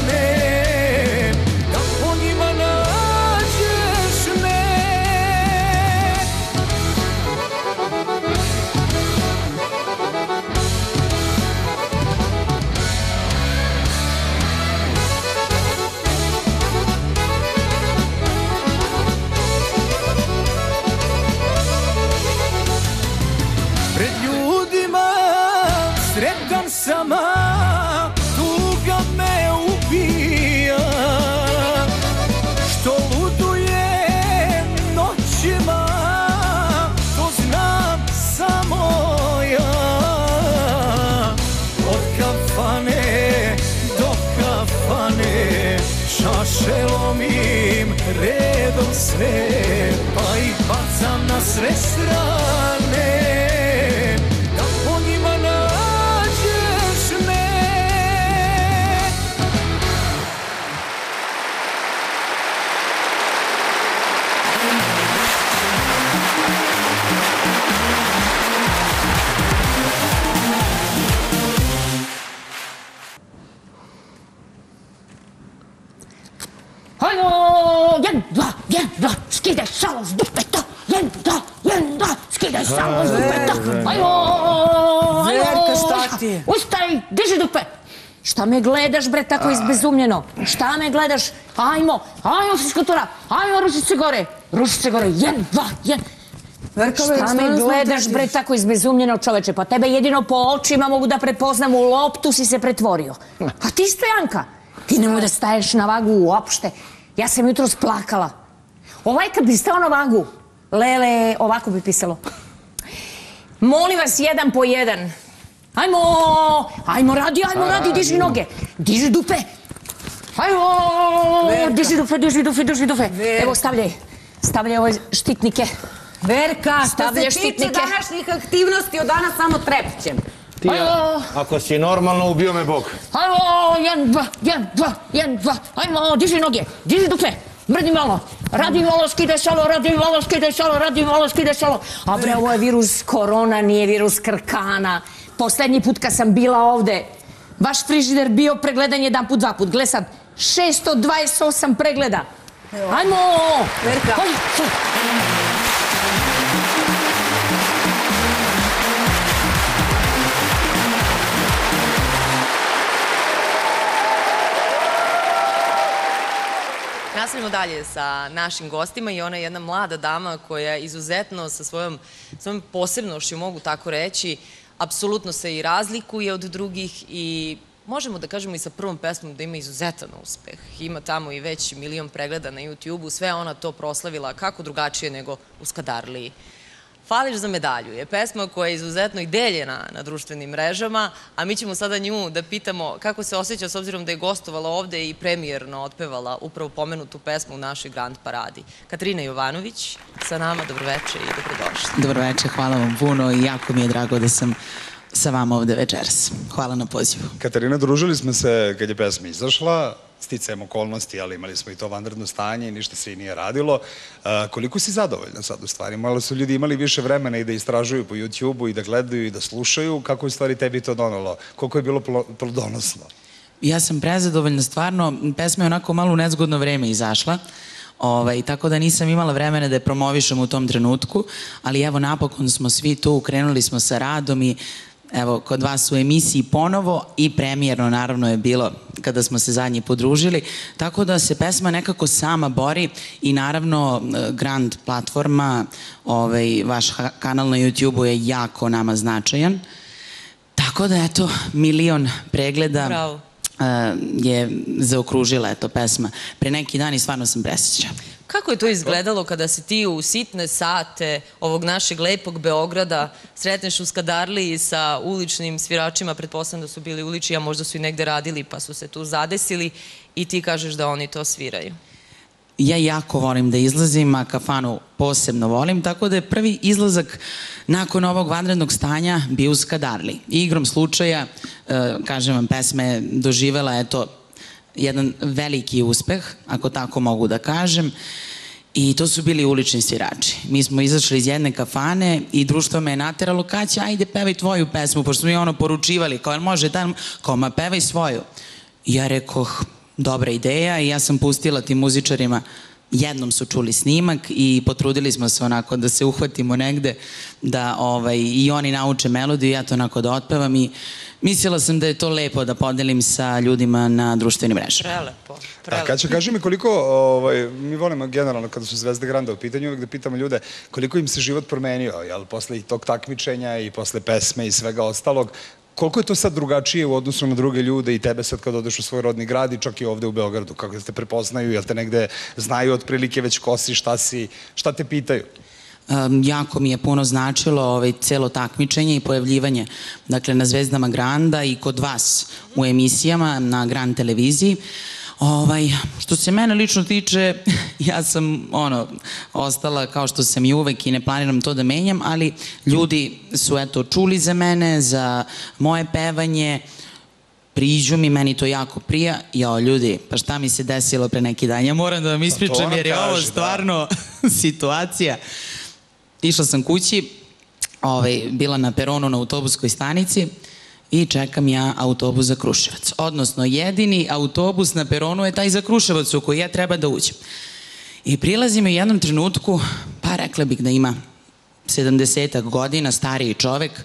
sve Pa ih bacam na sve strane Šta me gledaš, bre, tako izbezumljeno? Šta me gledaš? Hajmo, hajmo, fiskatura, hajmo, ručice gore. Ručice gore, jedan, dva, jedan. Šta me gledaš, bre, tako izbezumljeno, čoveče? Pa tebe jedino po očima mogu da prepoznam, u loptu si se pretvorio. A ti, Stojanka, ti nemoj da staješ na vagu uopšte. Ja sam jutro splakala. Ovaj kad bi stao na vagu, Lele, ovako bi pisalo. Molim vas, jedan po jedan. Ajmo, ajmo radi, ajmo radi, diži noge. Diži dupe. Ajmo, Verka. diži dupe, diži dupe, diži dupe. Evo, stavljaj, stavljaj ove štitnike. Verka, što Stavljaš se tiče štitnike. današnjih aktivnosti, od danas samo trepćem. Ti, a- ako si normalno, ubio me Bog. Ajmo, jedan, dva, jedan, dva, jedan, dva. Ajmo, diži noge, diži dupe. Mrdi malo, radi malo, skide šalo, radi malo, skide šalo, radi malo, skide šalo. A bre, ovo je virus korona, nije virus krkana. Poslednji put kad sam bila ovde, vaš frižider bio pregledan jedan put, dva put. Gle sad, 628 pregleda. Ajmo! Verka. Nastavljamo dalje sa našim gostima i ona je jedna mlada dama koja izuzetno sa svojom, svojom posebnošću, mogu tako reći, apsolutno se i razlikuje od drugih i možemo da kažemo i sa prvom pesmom da ima izuzetan uspeh. Ima tamo i već milion pregleda na YouTube-u, sve ona to proslavila kako drugačije nego u Skadarliji. Fališ za medalju je pesma koja je izuzetno i deljena na društvenim mrežama, a mi ćemo sada nju da pitamo kako se osjeća s obzirom da je gostovala ovde i premijerno otpevala upravo pomenutu pesmu u našoj Grand Paradi. Katarina Jovanović sa nama, dobroveče i dobrodošli. Dobroveče, hvala vam puno i jako mi je drago da sam sa vama ovde večeras. Hvala na pozivu. Katarina, družili smo se kad je pesma izašla, sticajem okolnosti, ali imali smo i to vanredno stanje i ništa se i nije radilo. A, koliko si zadovoljna sad u stvari? Malo su ljudi imali više vremena i da istražuju po YouTube-u i da gledaju i da slušaju. Kako je u stvari tebi to donalo? Koliko je bilo plo- plodonosno? Ja sam prezadovoljna, stvarno, pesma je onako malo u nezgodno vreme izašla, ovaj, tako da nisam imala vremena da je promovišem u tom trenutku, ali evo napokon smo svi tu, krenuli smo sa radom i evo, kod vas u emisiji ponovo i premijerno naravno je bilo kada smo se zadnji podružili, tako da se pesma nekako sama bori i naravno e, Grand platforma, ovaj, vaš kanal na YouTube-u je jako nama značajan. Tako da, eto, milion pregleda Bravo. e, je zaokružila eto pesma. Pre neki dan i stvarno sam presjeća. Kako je to izgledalo kada se ti u sitne sate ovog našeg lepog Beograda sretneš u Skadarliji sa uličnim sviračima, pretpostavljam da su bili uliči, a možda su i negde radili pa su se tu zadesili i ti kažeš da oni to sviraju? Ja jako volim da izlazim, a kafanu posebno volim, tako da je prvi izlazak nakon ovog vanrednog stanja bio u Skadarli. I igrom slučaja, e, kažem vam, pesma je doživela, eto, jedan veliki uspeh, ako tako mogu da kažem. I to su bili ulični svirači. Mi smo izašli iz jedne kafane i društvo me je nateralo, Kaća, ajde pevaj tvoju pesmu, pošto smo mi ono poručivali, kao, "Jel može, dan, kao, ma pevaj svoju. I ja rekoh, dobra ideja i ja sam pustila tim muzičarima jednom su čuli snimak i potrudili smo se onako da se uhvatimo negde da ovaj, i oni nauče melodiju, ja to onako da otpevam i mislila sam da je to lepo da podelim sa ljudima na društvenim mrežama. Prelepo. A Kaća, kaži mi koliko, ovaj, mi volimo generalno kada su Zvezde Granda u pitanju, uvijek da pitamo ljude koliko im se život promenio, jel, posle i tog takmičenja i posle pesme i svega ostalog, koliko je to sad drugačije u odnosu na druge ljude i tebe sad kad odeš u svoj rodni grad i čak i ovde u Beogradu, kako te prepoznaju, jel te negde znaju otprilike već ko si, šta si, šta te pitaju? Um, jako mi je puno značilo ovaj, celo takmičenje i pojavljivanje dakle, na Zvezdama Granda i kod vas u emisijama na Grand televiziji. Ovaj, što se mene lično tiče, (laughs) ja sam ono, ostala kao što sam i uvek i ne planiram to da menjam, ali ljudi su eto čuli za mene, za moje pevanje, priđu mi, meni to jako prija. Jao, ljudi, pa šta mi se desilo pre neki dan? Ja moram da vam ispričam ona jer je ovo da. stvarno (laughs) situacija. Išla sam kući, ovaj, bila na peronu na autobuskoj stanici i čekam ja autobus za Kruševac. Odnosno, jedini autobus na peronu je taj za Kruševac u koji ja treba da uđem. I prilazi mi u jednom trenutku, pa rekla bih da ima 70 godina, stariji čovek,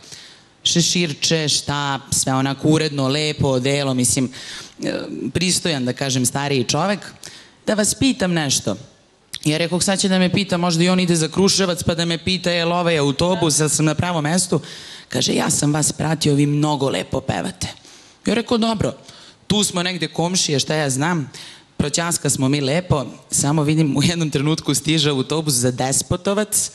šeširče, štap, sve onako uredno, lepo, odelo, mislim, e, pristojan, da kažem, stariji čovek, da vas pitam nešto. Ja rekoh, sad će da me pita, možda i on ide za Kruševac, pa da me pita, je li ovaj autobus, jel sam na pravom mestu? Kaže, ja sam vas pratio, vi mnogo lepo pevate. Ja rekao, dobro, tu smo negde komšije, šta ja znam, proćaska smo mi lepo, samo vidim u jednom trenutku stiže autobus za Despotovac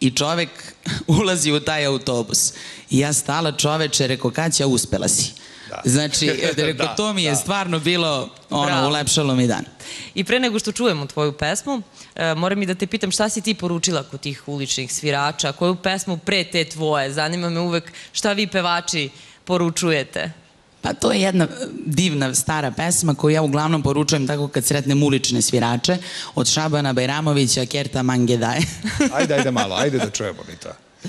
i čovek (laughs) ulazi u taj autobus. I ja stala čoveče, rekao, Kaća, uspela si. Znači, (laughs) rekao, Da, to mi je da. stvarno bilo, ono, Bravo. ulepšalo mi dan. I pre nego što čujemo tvoju pesmu, e, moram i da te pitam šta si ti poručila kod tih uličnih svirača, koju pesmu pre te tvoje? Zanima me uvek šta vi pevači poručujete. Pa to je jedna divna stara pesma koju ja uglavnom poručujem tako kad sretnem ulične svirače od Šabana Bajramovića, Kerta Mangedaje. Ajde, ajde malo, ajde da čujemo mi to.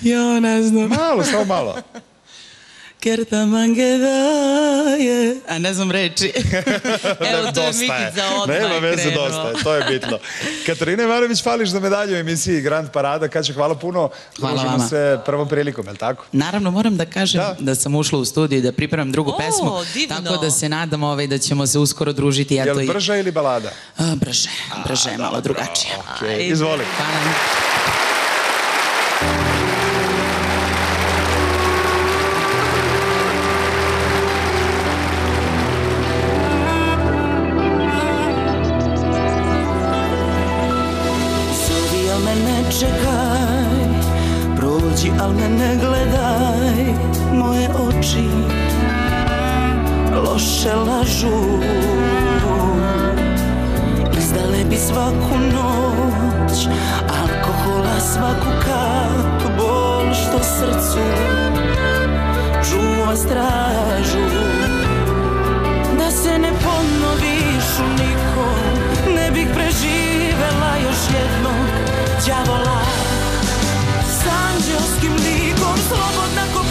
Ja ne znam. Malo, samo malo. Kerta Mangedaje. A ne znam reči. (laughs) Evo, to je Dosta Mikica odmah Nema veze, dosta je, to je bitno. Katarina Ivanović, fališ za medalju u emisiji Grand Parada. Kaća, hvala puno. Hvala Družimo vama. se prvom prilikom, je li tako? Naravno, moram da kažem da, sam ušla u studiju i da pripremam drugu O, pesmu. divno. Tako da se nadam ovaj, da ćemo se uskoro družiti. Je Eto, li brža ili balada? A, brže, brže je malo drugačije. Okej, izvoli. Hvala. Svaku noć Alkohola svaku kap Bol što srcu Čuva stražu. Da se ne ponoviš u nikom Ne bih preživela još jednog đavola S anđelskim likom Slobodna ko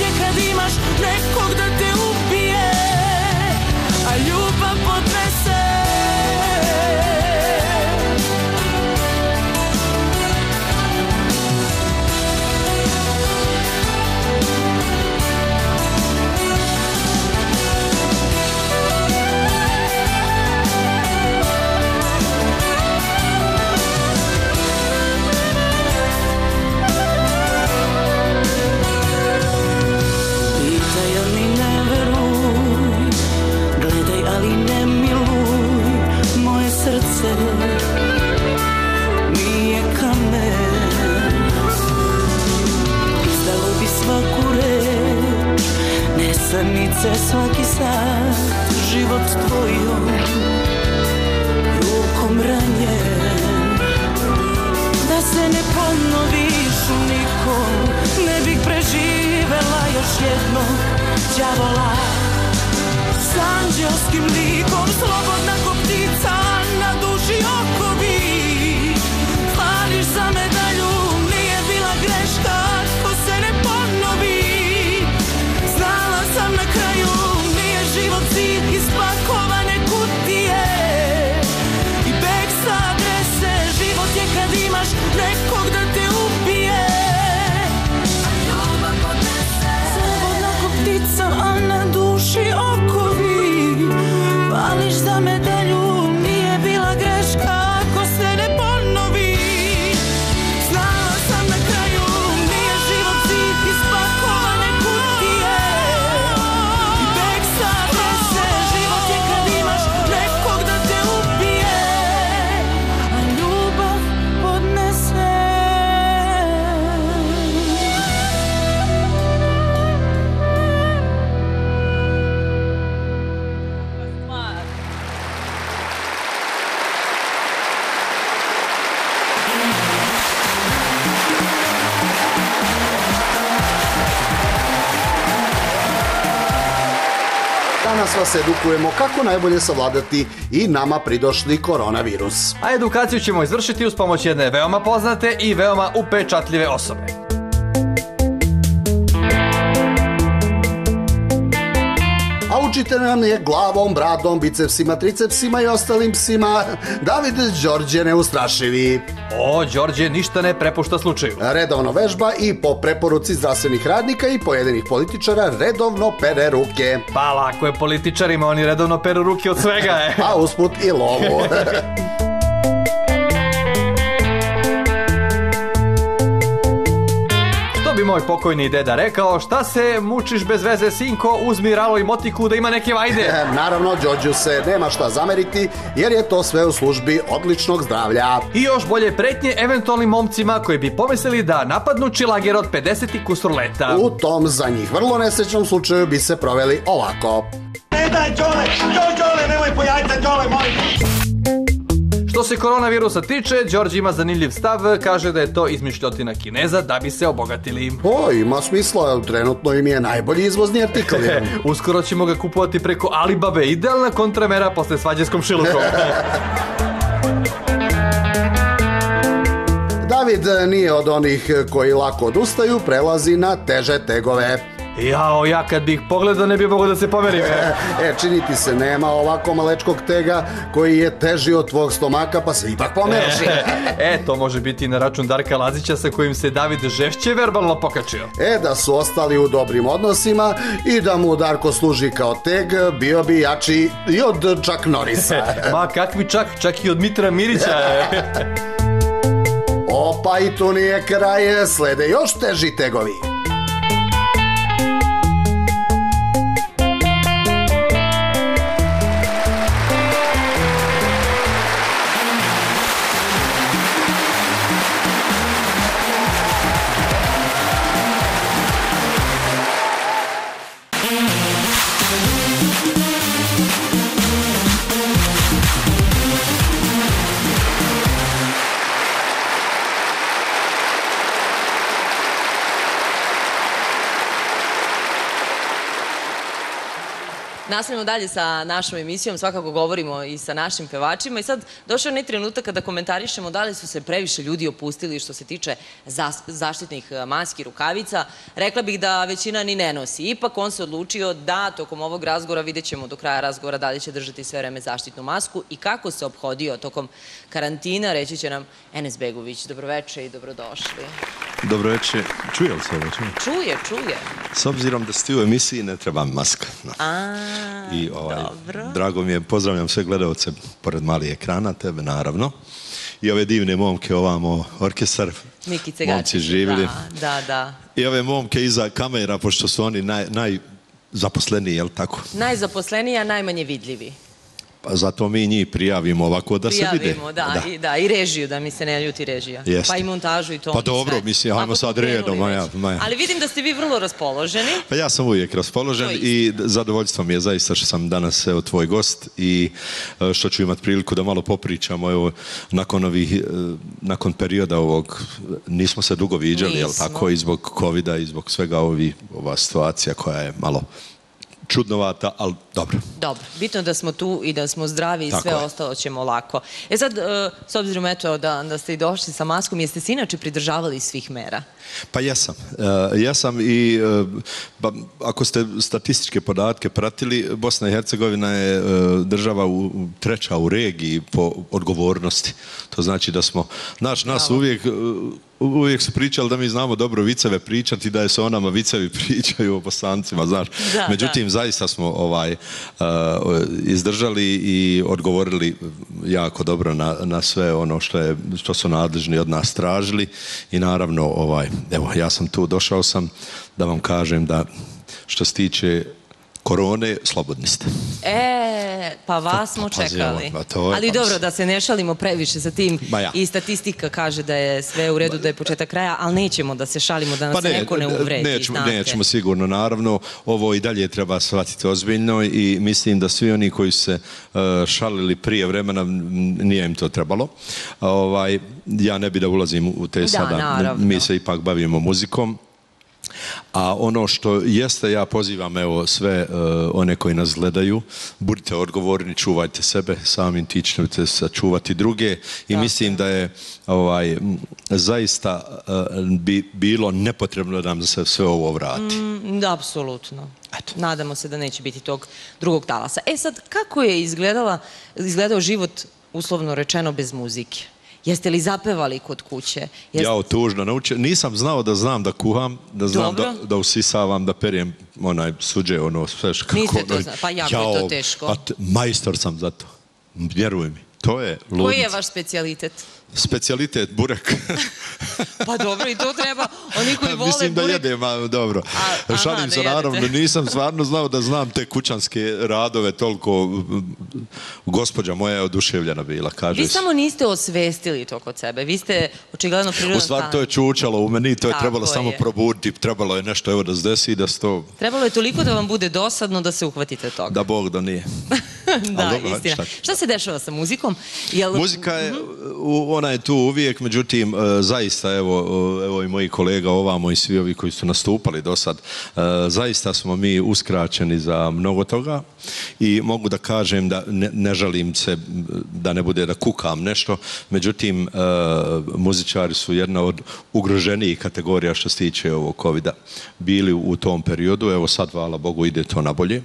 Je kad imaš nekog da Crnice svaki sat Život tvojom Rukom ranjen. Da se ne ponoviš nikom Ne bih preživela još jednog Đavola S anđelskim likom Slobodna ko ptica Na duši okovi vas edukujemo kako najbolje savladati i nama pridošli koronavirus. A edukaciju ćemo izvršiti uz pomoć jedne veoma poznate i veoma upečatljive osobe. A učite nam je glavom, bradom, bicepsima, tricepsima i ostalim psima David Đorđe Neustrašivi. O, Đorđe ništa ne prepušta slučaju. Redovno vežba i po preporuci zdravstvenih radnika i pojedinih političara redovno pere ruke. Pa lako je političarima, oni redovno peru ruke od svega, e. A usput i lovu. (laughs) moj pokojni deda rekao, šta se mučiš bez veze, sinko, uzmi ralo i motiku da ima neke vajde. E, (laughs) Naravno, Đorđu se nema šta zameriti, jer je to sve u službi odličnog zdravlja. I još bolje pretnje eventualnim momcima koji bi pomislili da napadnu čilager od 50 i kusur leta. U tom za njih vrlo nesrećnom slučaju bi se proveli ovako. Ne daj, Đole, Đole, nemoj po jajca, Đole, molim. Što se koronavirusa tiče, Đorđe ima zanimljiv stav, kaže da je to izmišljotina Kineza da bi se obogatili. O, ima smisla, trenutno im je najbolji izvozni artikl. (laughs) Uskoro ćemo ga kupovati preko Alibabe, idealna kontramera posle svađe s komšilukom. (laughs) David nije od onih koji lako odustaju, prelazi na teže tegove. Jao, ja kad bih pogledao ne bi mogao da se pomerim. E, e, čini ti se, nema ovako malečkog tega koji je teži od tvog stomaka, pa se ipak pomeriš. E, to može biti na račun Darka Lazića sa kojim se David žešće verbalno pokačio. E, da su ostali u dobrim odnosima i da mu Darko služi kao teg, bio bi jači i od Chuck Norrisa. (laughs) Ma kakvi čak, čak i od Mitra Mirića. Opa, i tu nije kraj, slede još teži tegovi. Nastavljamo dalje sa našom emisijom, svakako govorimo i sa našim pevačima i sad došao je onaj trenutak kada komentarišemo da li su se previše ljudi opustili što se tiče zaštitnih e, maski, rukavica. Rekla bih da većina ni ne nosi. Ipak on se odlučio da tokom ovog razgovora, vidjet ćemo do kraja razgovora da li će držati sve vreme zaštitnu masku i kako se obhodio tokom karantina, reći će nam Enes Begović. Dobroveče i dobrodošli. Dobro večer. Čuje li se ovo? Čuje? Čuje, čuje. S obzirom da ste u emisiji, ne treba maska. No. A, I ovaj, dobro. drago mi je, pozdravljam sve gledalce pored malih ekrana, tebe naravno. I ove divne momke ovamo, orkestar, Mikice momci živjeli. Da, da, da. I ove momke iza kamera, pošto su oni naj, najzaposleniji, jel tako? Najzaposleniji, a najmanje vidljivi. Pa zato mi njih prijavimo ovako da se vide. Prijavimo, da, I, da, i režiju, da mi se ne ljuti režija. Jeste. Pa i montažu i to. Pa dobro, sve. mislim, ajmo sad redom, Maja. Maja. Ali vidim da ste vi vrlo raspoloženi. Pa ja sam uvijek raspoložen i zadovoljstvo mi je zaista što sam danas evo, tvoj gost i e, što ću imati priliku da malo popričamo evo, nakon ovih, e, nakon perioda ovog, nismo se dugo viđali, jel tako, i zbog covida i zbog svega ovi, ova situacija koja je malo čudnovata, ali dobro. Dobro, bitno da smo tu i da smo zdravi i Tako sve je. ostalo ćemo lako. E sad, e, s obzirom eto da, da ste i došli sa maskom, jeste se inače pridržavali svih mera? Pa jesam. E, jesam i e, pa, ako ste statističke podatke pratili, Bosna i Hercegovina je država u, treća u regiji po odgovornosti. To znači da smo, znaš, nas uvijek, e, uvijek su pričali da mi znamo dobro viceve pričati, da je se o nama vicevi (laughs) pričaju o bosancima, znaš. Da, Međutim, zaista smo ovaj, izdržali i odgovorili jako dobro na, na sve ono što, je, što su nadležni od nas tražili i naravno, ovaj, evo, ja sam tu, došao sam da vam kažem da što se tiče korone, slobodni ste. E, pa vas smo Pa, čekali. pa to je- Ali pa dobro, da se ne šalimo previše sa tim. Ja. I statistika kaže da je sve u redu, da je početak kraja, ali nećemo da se šalimo, da nas neko ne uvredi. Nećemo, sigurno, naravno. Ovo i dalje treba shvatiti ozbiljno i mislim da svi oni koji se e, šalili prije vremena, nije im to trebalo. Ovaj, ja ne bi da ulazim u te Da, sada. naravno. Mi se ipak bavimo muzikom. A ono što jeste, ja pozivam evo sve e, one koji nas gledaju, budite odgovorni, čuvajte sebe, samim ti ćete sačuvati druge i mislim da je ovaj zaista e, bi bilo nepotrebno da nam se sve ovo vrati. Mm, da, apsolutno. Nadamo se da neće biti tog drugog talasa. E sad, kako je izgledala, izgledao život, uslovno rečeno, bez muzike? Jeste li zapevali kod kuće? Jeste... Ja tužno naučio, nisam znao da znam da kuham, da znam da, da usisavam, da perijem onaj suđe, ono sve što Niste to ono- znali, pa jako je to teško. Pa majstor sam za to. Vjeruj mi, to je Koji je ludnica. vaš specijalitet? Specijalitet burek. (laughs) Pa dobro, i to treba. Oni koji (laughs) vole Mislim da burek- jedem, a, dobro. aha, Šalim da se, naravno, nisam stvarno znao da znam te kućanske radove toliko. Gospođa moja je oduševljena bila, kaže Vi samo niste osvestili to kod sebe. Vi ste očigledno prirodan U stvari, to je čučalo u meni, to je Tako trebalo samo je. probuditi, trebalo je nešto evo da se desi i da se to, Trebalo je toliko da vam bude dosadno da se uhvatite toga. da Bog da nije. (laughs) da, dobro, istina. šta Šta, se dešava sa muzikom? Jel... Muzika je, u- ona je tu uvijek, međutim, e, zaista, evo, e, evo i moji kolega ovamo i svi ovi koji su nastupali do sad, e, zaista smo mi uskraćeni za mnogo toga i mogu da kažem da ne, ne žalim se da ne bude da kukam nešto, međutim, muzičari su jedna od ugroženijih kategorija što se tiče ovog covida bili u tom periodu, evo sad, hvala Bogu, ide to na bolje.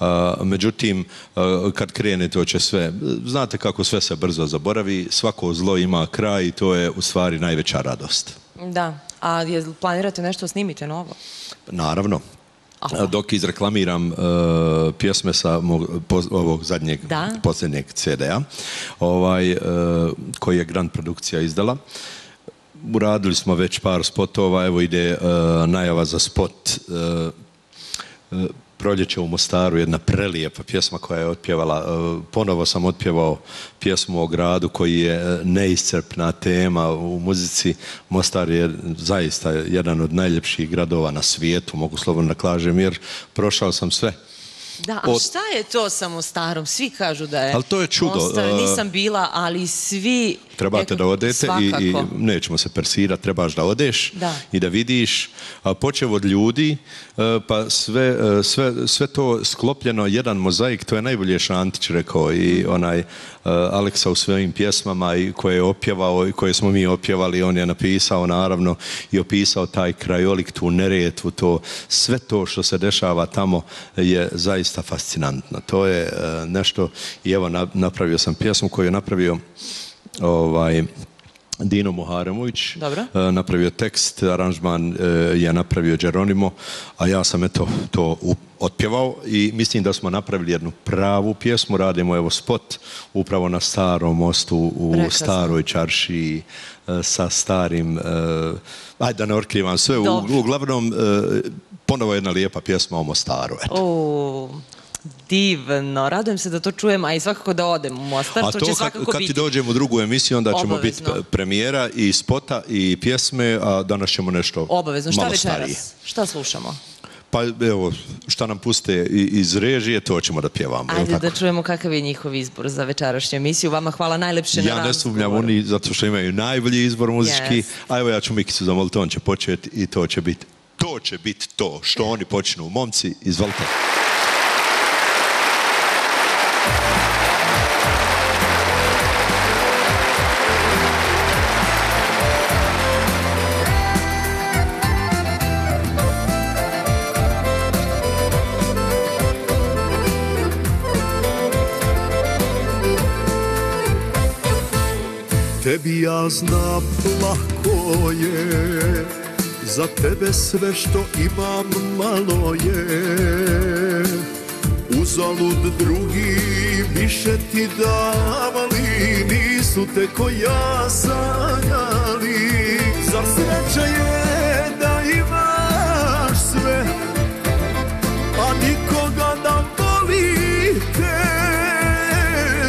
A, međutim, a, kad krene to sve, znate kako sve se brzo zaboravi, svako zlo ima kraj i to je u stvari najveća radost. Da. A je, planirate nešto snimite novo? Naravno. Dok izreklamiram e, pjesme sa mog, po- ovog zadnjeg, Da. posljednjeg CD-a, ovaj, e, koji je Grand Produkcija izdala, uradili smo već par spotova, evo ide e, najava za spot Proljeće u Mostaru, jedna prelijepa pjesma koja je otpjevala, e, ponovo sam otpjevao pjesmu o gradu koji je e, neiscrpna tema u muzici. Mostar je zaista jedan od najljepših gradova na svijetu, mogu slobodno da jer prošao sam sve. Da, a Od- šta je to sa Mostarom? Svi kažu da je Ali to je čudo, Mostar, e, nisam bila, ali svi... Trebate da odete i, i nećemo se persirati, trebaš da odeš Da. i da vidiš, a počev od ljudi, e, pa sve, e, sve, sve to sklopljeno, jedan mozaik, to je najbolje Šantić rekao i onaj e, Aleksa u svojim pjesmama i koje je opjevao i koje smo mi opjevali, on je napisao naravno i opisao taj krajolik, tu neretvu, to, sve to što se dešava tamo je zaista fascinantno. To je e, nešto, i evo na- napravio sam pjesmu koju je napravio ovaj, Dino Muharemović Dobro. e, napravio tekst, aranžman e, je napravio Geronimo, a ja sam eto to otpjevao i mislim da smo napravili jednu pravu pjesmu, radimo evo spot upravo na starom mostu u Prekrasno. staroj čaršiji e, sa starim, ajde da ne otkrivam sve, u, uglavnom ponovo jedna lijepa pjesma o Mostaru. Eto. O, Divno, radujem se da to čujem, a i svakako da odem u Mostar, A to, to će kad, svakako kad ti biti. dođemo u drugu emisiju, onda ćemo biti premijera i spota i pjesme, a danas ćemo nešto Obavezno, šta malo večeras? starije. Šta slušamo? Pa evo, šta nam puste iz režije, to ćemo da pjevamo. Ajde tako? da čujemo kakav je njihov izbor za večerašnju emisiju. Vama hvala najlepše na Ja ne sumnjam oni zato što imaju najbolji izbor muzički, Yes. a evo ja ću Mikicu zamoliti, on će početi i to će biti to će biti to što oni počnu. Momci, izvolite. Tebi ja znam lako je Za tebe sve što imam malo je. Uzalud drugi više ti davali Nisu te ko ja sanjali. Zar sreća je da imaš sve A nikoga da voli te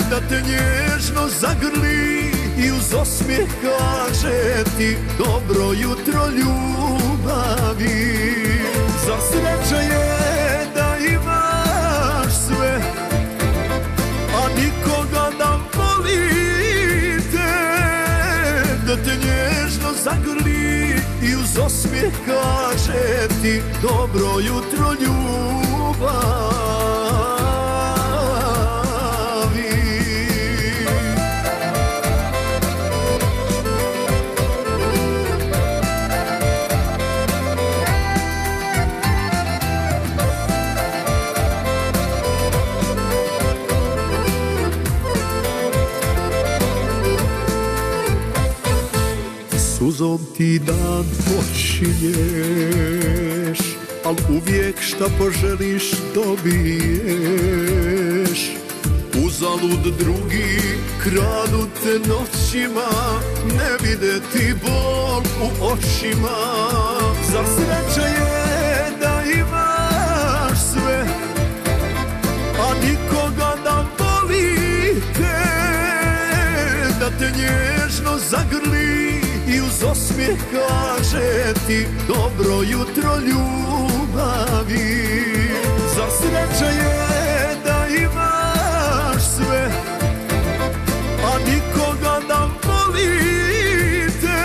Da te nježno zagrli. i uz osmijeh kaže ti dobro jutro ljubavi. Zar sreća je da imaš sve a nikoga da voli te da te nježno zagrli i uz osmijeh kaže ti dobro jutro ljubavi Suzom ti dan počinješ Al uvijek šta poželiš dobiješ. Uzalud drugi kradu te noćima Ne vide ti bol u očima. Zar sreća je da imaš sve A nikoga da voli te Da te nježno zagrli uz osmijeh kaže ti dobro jutro ljubavi. Zar sreća je da imaš sve a nikoga da voli te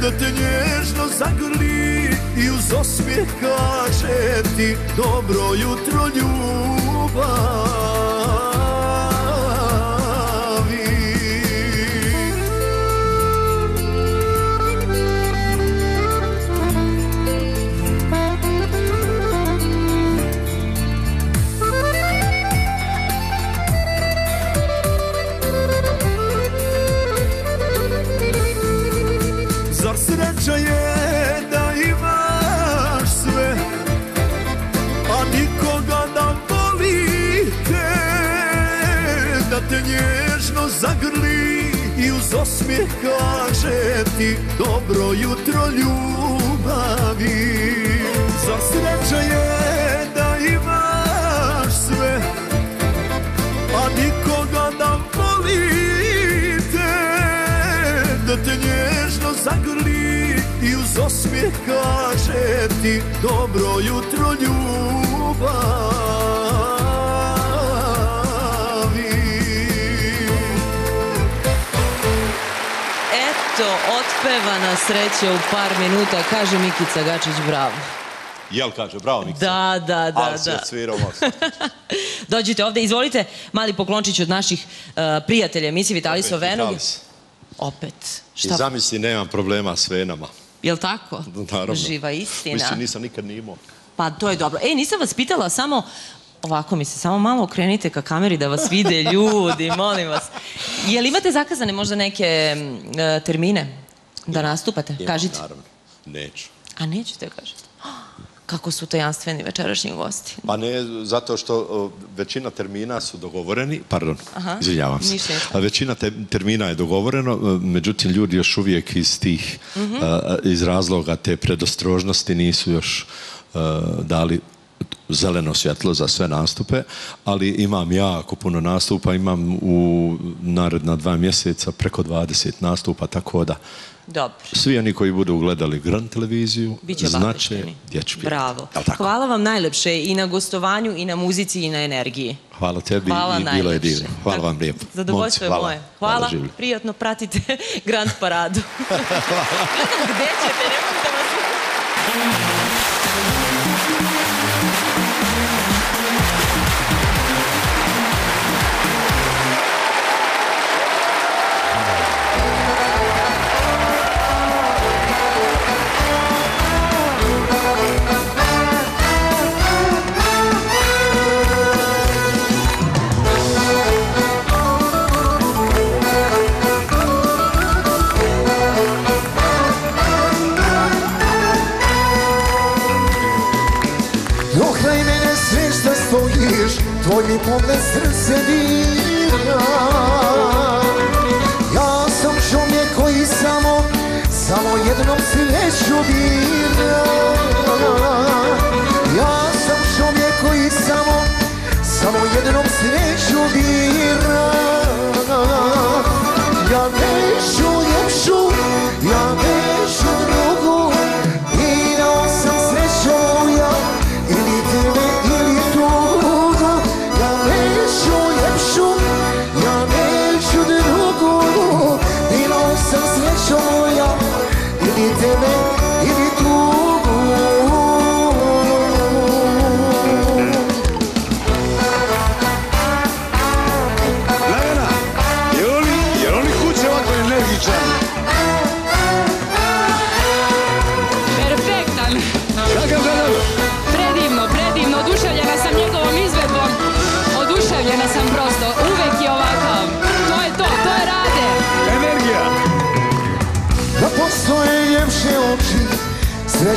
da te nježno zagrli i uz osmijeh kaže ti dobro jutro ljubavi osmijeh kaže ti Dobro jutro ljubavi. Zar sreća je da imaš sve A nikoga da voli te Da te nježno zagrli i uz osmijeh kaže ti Dobro jutro ljubavi Eto, otpevana sreća u par minuta, kaže Mikica Gačić, bravo. Jel kaže, bravo Mikica. Da, da, da, Ali si da. odsvirao most. (laughs) Dođite ovde, izvolite, mali poklončić od naših uh, prijatelja emisije Vitalis Opet Ovenog. Vitalis. Opet. I Šta? zamisli, nemam problema s venama. Jel tako? Naravno. Živa istina. Mislim, nisam nikad ni imao. Pa to je dobro. E, nisam vas pitala, samo ovako mi se, samo malo okrenite ka kameri da vas vide ljudi, molim vas. Jel imate zakazane možda neke e, termine da nastupate? Imam, Kažite. Naravno. Neću. A nećete kažete. Kako su tajanstveni večerašnji gosti. Pa ne, zato što o, većina termina su dogovoreni, pardon, Aha, izvinjavam se. ništa, ništa. A većina te- termina je dogovoreno, e, međutim ljudi još uvijek iz tih, Mhm. a, iz razloga te predostrožnosti nisu još a, dali zeleno svjetlo za sve nastupe, ali imam jako puno nastupa, imam u naredna dva mjeseca preko 20 nastupa, tako da Dobro. svi oni koji budu gledali Grand televiziju Biće znače ću biti. Bravo. Hvala vam najlepše i na gostovanju i na muzici i na energiji. Hvala tebi Hvala i bilo je divno. Hvala vam lijepo. Zadovoljstvo je Momci, moje. Hvala, živjeli. prijatno pratite (laughs) Grand Paradu. (laughs) Gde ćete, nemoj da vas...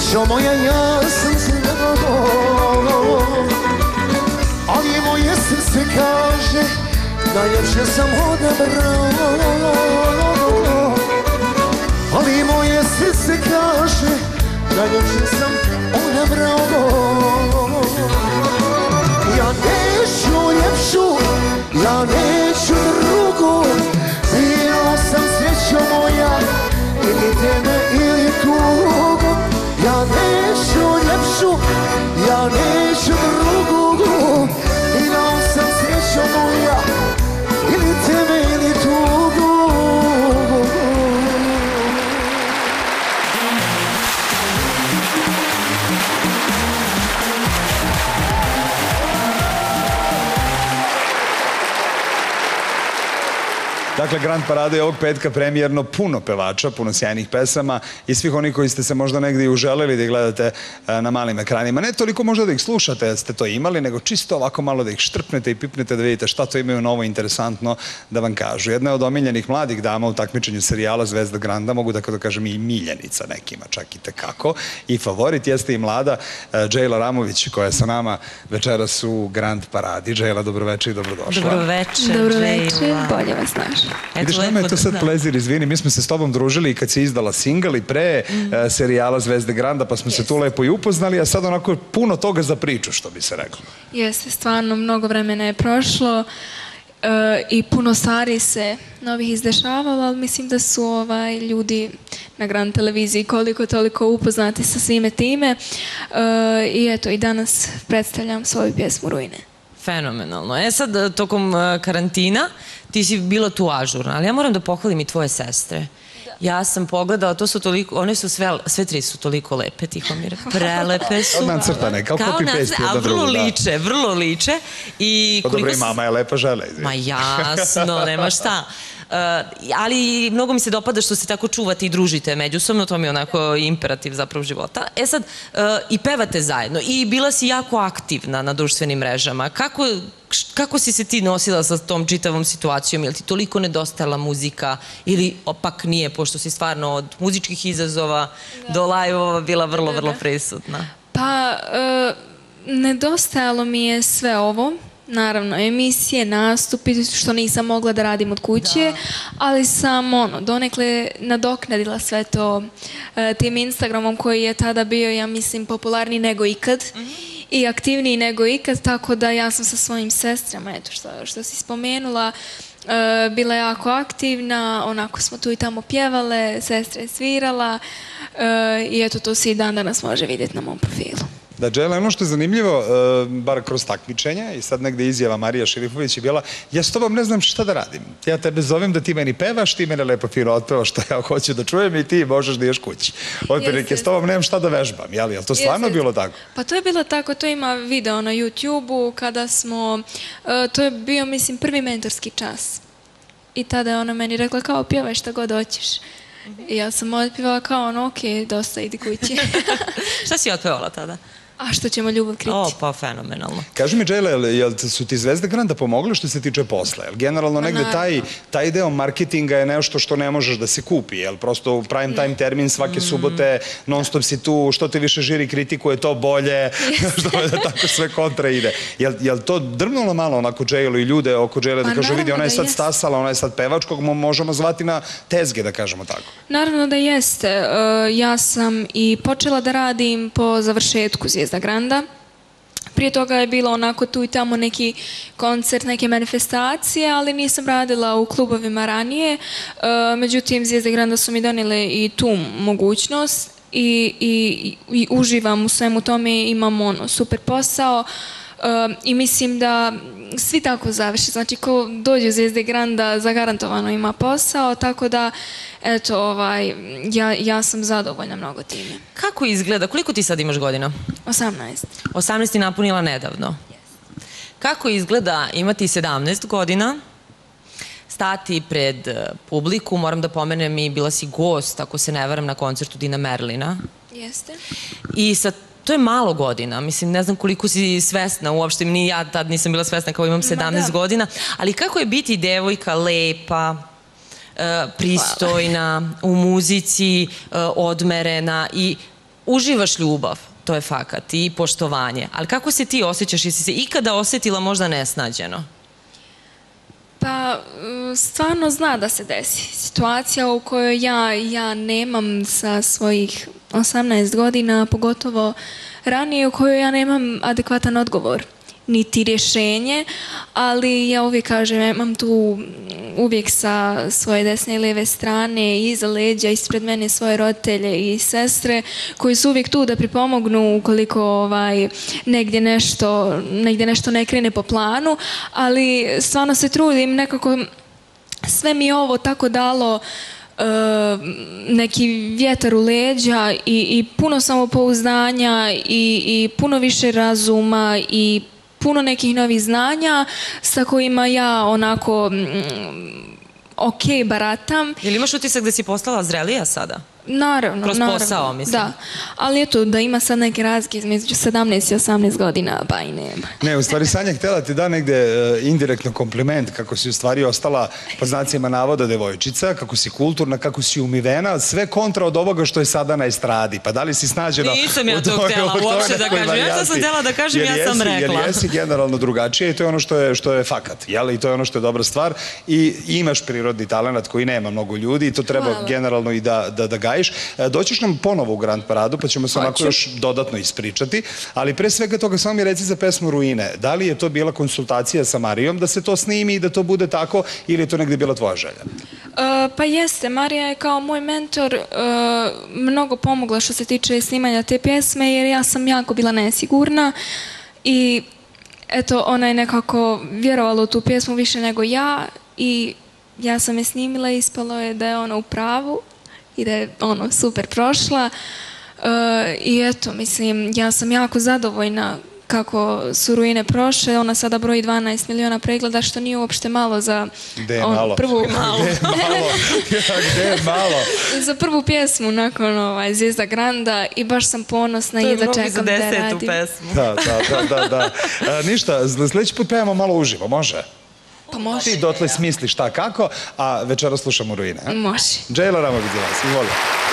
Srećo moja ja sam Ali moje srce kaže Najljepše sam odabrao Ali moje srce kaže Najljepše sam odabrao Ja neću ljepšu Ja neću drugu Birao sam srećo moja ili tebe ili tugu Dakle, Grand Parade je ovog petka premijerno puno pevača, puno sjajnih pesama i svih onih koji ste se možda negdje i uželeli da ih gledate e, na malim ekranima. Ne toliko možda da ih slušate, ste to imali, nego čisto ovako malo da ih štrpnete i pipnete da vidite šta to imaju novo interesantno da vam kažu. Jedna je od omiljenih mladih dama u takmičenju serijala Zvezda Granda, mogu da, da kažem i miljenica nekima, čak i tekako. I favorit jeste i mlada e, Džejla Ramović koja je sa nama večeras u Grand Paradi. Džejla, dobroveče i dobrodošla. Dobroveče, Dobroveče, Džejla. bolje vas našla. Vidiš, nama je to sad plezir, izvini, mi smo se s tobom družili i kad si izdala singal i pre Mhm. e, serijala Zvezde Granda, pa smo se tu lepo i upoznali, a sad onako puno toga za priču, što bi se reklo. Jeste, stvarno, mnogo vremena je prošlo e, i puno stvari se novih izdešavalo, ali mislim da su ovaj, ljudi na Grand televiziji koliko toliko upoznati sa svime time. E, I eto, i danas predstavljam svoju pjesmu Rujne. Fenomenalno. E sad, e, tokom e, karantina, ti si bila tu ažurna, ali ja moram da pohvalim i tvoje sestre. Ja sam pogledala, to su toliko, one su sve, sve tri su toliko lepe, Tihomir. (laughs) Prelepe su. Kao nacrtane, kao copy-paste nacrtane, jedna a vrlo drugu, da. liče, vrlo liče. I Pa dobro, i mama je lepa žele. Ma jasno, (laughs) nema šta. Uh, ali mnogo mi se dopada što se tako čuvate i družite međusobno, to mi je onako imperativ zapravo života. E sad, uh, i pevate zajedno i bila si jako aktivna na društvenim mrežama. Kako, kako si se ti nosila sa tom čitavom situacijom? Je li ti toliko nedostajala muzika ili opak nije, pošto si stvarno od muzičkih izazova do live-ova bila vrlo, vrlo prisutna? Pa, e, nedostajalo mi je sve ovo. Naravno, emisije, nastupi, što nisam mogla da radim od kuće, ali sam ono, donekle nadoknadila sve to e, tim Instagramom koji je tada bio, ja mislim, popularniji nego ikad. i aktivniji nego ikad, tako da ja sam sa svojim sestrama, eto što, što si spomenula, e, bila jako aktivna, onako smo tu i tamo pjevale, sestra je svirala e, i eto to se i dan danas može vidjeti na mom profilu. Da, Džele, ono što je zanimljivo, e, bar kroz takmičenja i sad negde izjava Marija Šerifović je bila, ja s tobom ne znam šta da radim. Ja tebe zovem da ti meni pevaš, ti mene lepo fino otpevaš što ja hoću da čujem i ti možeš da ješ kući. Otprilike, s tobom nemam šta da vežbam, jel? Jel to stvarno bilo tako? Pa to je bilo tako, to ima video na YouTube-u kada smo, e, to je bio mislim prvi mentorski čas. I tada je ona meni rekla kao pjevaj šta god hoćeš. I ja sam otpjevala kao ono, ok, dosta, idi kući. (laughs) (laughs) Šta si otpevala tada? A što ćemo ljubav kriti? O, pa fenomenalno. Kaži mi, Džele, jel, su ti Zvezde Granda pomogle što se tiče posla? Jel generalno Pa negde taj, taj deo marketinga je nešto što ne možeš da se kupi, jel prosto u prime time termin svake subote, non stop si tu, što te više žiri kritikuje, to bolje, (laughs) što je da tako sve kontra ide. Jel, jel to drvnulo malo onako Dželu i ljude oko Džele da Pa kažu, vidi, ona je da sad jest. stasala, ona je sad pevačkog, mo- možemo zvati na tezge, da kažemo tako. Naravno da jeste. E, Ja sam i počela da radim po završetku Zvijezda Granda. Prije toga je bilo onako tu i tamo neki koncert, neke manifestacije, ali nisam radila u klubovima ranije. E, Međutim, Zvijezde Granda su mi donijele i tu mogućnost i, i, i uživam u svemu tome, imam ono super posao. E, I mislim da svi tako završi. Znači, ko dođe u Zvijezde Granda, zagarantovano ima posao, tako da, eto, ovaj, ja, ja sam zadovoljna mnogo time. Kako izgleda? Koliko ti sad imaš godina? 18. 18 ti napunila nedavno. Kako izgleda imati 17 godina, stati pred eh, publiku, moram da pomenem i bila si gost, ako se ne varam, na koncertu Dina Merlina. Jeste. I sa to je malo godina, mislim, ne znam koliko si svesna, uopšte ni ja tad nisam bila svesna kao imam 17 godina, ali kako je biti devojka lepa, e, pristojna, u muzici, e, odmerena i uživaš ljubav, to je fakat, i poštovanje. Ali kako se ti osjećaš, jesi se ikada osetila možda nesnađeno? Pa, stvarno zna da se desi. Situacija u kojoj ja, ja nemam sa svojih 18 godina, pogotovo ranije, u kojoj ja nemam adekvatan odgovor niti rješenje, ali ja uvijek kažem, ja imam tu uvijek sa svoje desne i lijeve strane, iza leđa, ispred mene svoje roditelje i sestre, koji su uvijek tu da pripomognu ukoliko ovaj, negdje, nešto, negdje nešto ne krene po planu, ali stvarno se trudim nekako sve mi je ovo tako dalo neki vjetar u leđa i, i puno samopouzdanja i, i puno više razuma i puno nekih novih znanja sa kojima ja onako mm, ok baratam. Jel imaš utisak da si postala zrelija sada? Naravno, Kroz naravno. posao, mislim. Da, ali eto, da ima sad neke razlike između 17 i 18 godina, ba i nema. Ne, u stvari Sanja htjela ti da negde e, indirektno kompliment kako si u stvari ostala po znacima navoda devojčica, kako si kulturna, kako si umivena, sve kontra od ovoga što je sada na estradi. Pa da li si snađena Nisam ja to toj- htjela uopšte da kažem. Ja sam htjela da kažem, Jer ja sam jesi- rekla. Jer jesi generalno drugačija i to je ono što je, što je fakat, jel? I to je ono što je dobra stvar. I imaš prirodni talent koji nema mnogo ljudi i to treba Hvala. generalno i da, da, da gajiš. E, Doćeš nam ponovo u Grand Paradu, pa ćemo se onako Hoću. još dodatno ispričati, ali pre svega toga samo mi reci za pesmu Ruine. Da li je to bila konsultacija sa Marijom da se to snimi i da to bude tako ili je to negde bila tvoja želja? E, pa jeste, Marija je kao moj mentor e, mnogo pomogla što se tiče snimanja te pjesme jer ja sam jako bila nesigurna i eto ona je nekako vjerovala u tu pjesmu više nego ja i ja sam je snimila i ispalo je da je ona u pravu i da je ono super prošla E, i eto mislim ja sam jako zadovoljna kako su ruine prošle, ona sada broji 12 miliona pregleda, što nije uopšte malo za Gde on- malo? prvu, Gde je malo? (laughs) (laughs) Gde je malo? (laughs) za prvu pjesmu nakon ovaj, Zvijezda Granda i baš sam ponosna i da čekam da je radim. pesmu. Da, da, da, da. da. E, ništa, sledeći put pevamo malo uživo, može? Pa može. Ti dotle smisli šta kako, a večera slušamo Ruine. Može. Džejla Rama Vidilas, izvoli. Vjerovala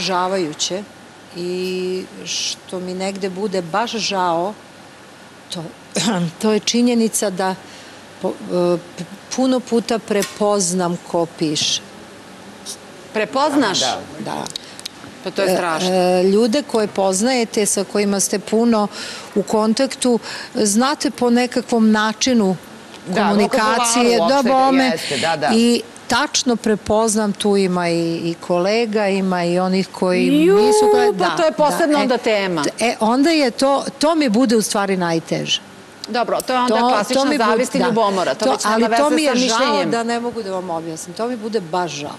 poražavajuće i što mi negde bude baš žao, to, (clears throat) to je činjenica da po- e, puno puta prepoznam ko piše. Prepoznaš? Da. da. Pa to je strašno. E, e, Ljude koje poznajete, sa kojima ste puno u kontaktu, znate po nekakvom načinu Da, komunikacije, da bome. jeste, da, da. I tačno prepoznam, tu ima i, i kolega, ima i onih koji Ju, nisu... pa to je posebna onda tema. E, onda je to, to mi bude u stvari najteže. Dobro, to je onda klasična mi bude- zavist i da. ljubomora. To, već ali to mi je žao mišljenjem. da ne mogu da vam objasnim. To mi bude baš žao.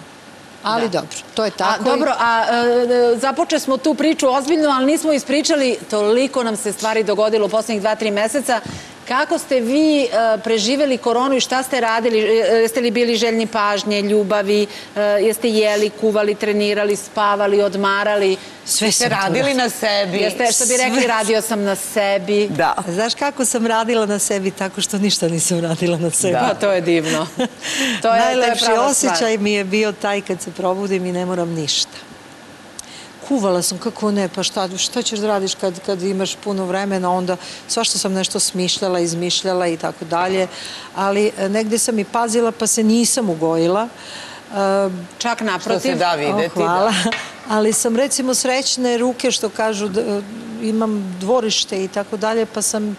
Ali Da. dobro, to je A, tako. dobro, a e, započeli smo tu priču ozbiljno, ali nismo ispričali, toliko nam se stvari dogodilo u poslednjih dva, tri meseca. Kako ste vi e, preživeli koronu i šta ste radili? E, Jeste li bili željni pažnje, ljubavi? E, jeste jeli, kuvali, trenirali, spavali, odmarali? Sve to radili na sebi? Jeste, što bi rekli, radio sam na sebi. Da. Znaš kako sam radila na sebi tako što ništa nisam radila na sebi. Pa to je divno. (laughs) To je, to je Najlepši stvar. osjećaj mi je bio taj kad se probudim i ne moram ništa. Kuvala sam, kako ne, pa šta, šta ćeš da radiš kad, kad imaš puno vremena, onda svašta sam nešto smišljala, izmišljala i tako dalje, ali e, negde sam i pazila pa se nisam ugojila. Čak naprotiv. Što se da videti, O, hvala. da. (laughs) Ali sam recimo srećne ruke što kažu da imam dvorište i tako dalje, pa sam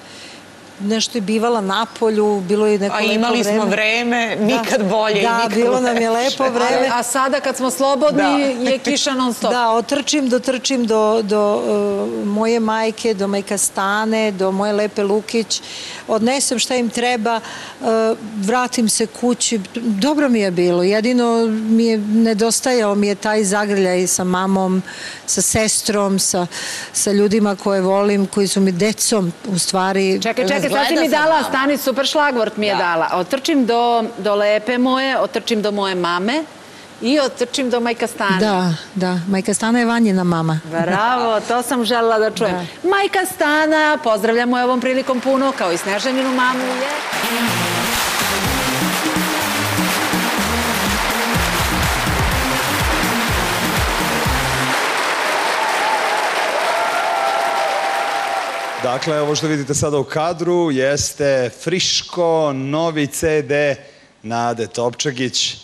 nešto i bivala na polju, bilo je neko A lepo imali smo vreme, nikad bolje i Da, nikad bilo nam je lepo vreme. A, a sada kad smo slobodni Da. je kiša non stop. Da, otrčim, dotrčim do, do uh, moje majke, do majka Stane, do moje Lepe Lukić, odnesem šta im treba, uh, vratim se kući. Dobro mi je bilo, jedino mi je nedostajao mi je taj zagrljaj sa mamom, sa sestrom, sa, sa ljudima koje volim, koji su mi decom, u stvari. Čekaj, čekaj, sad si mi dala, Stani, super šlagvort mi je dala. Otrčim do, do lepe moje, otrčim do moje mame i otrčim do majka Stane. Da, da, majka Stana je Vanjina mama. Bravo, to sam želela da čujem. Majka Stana, pozdravljamo je ovom prilikom puno, kao i Snežaninu mamu je. Dakle, ovo što vidite sada u kadru jeste Friško, novi CD Nade Topčagić.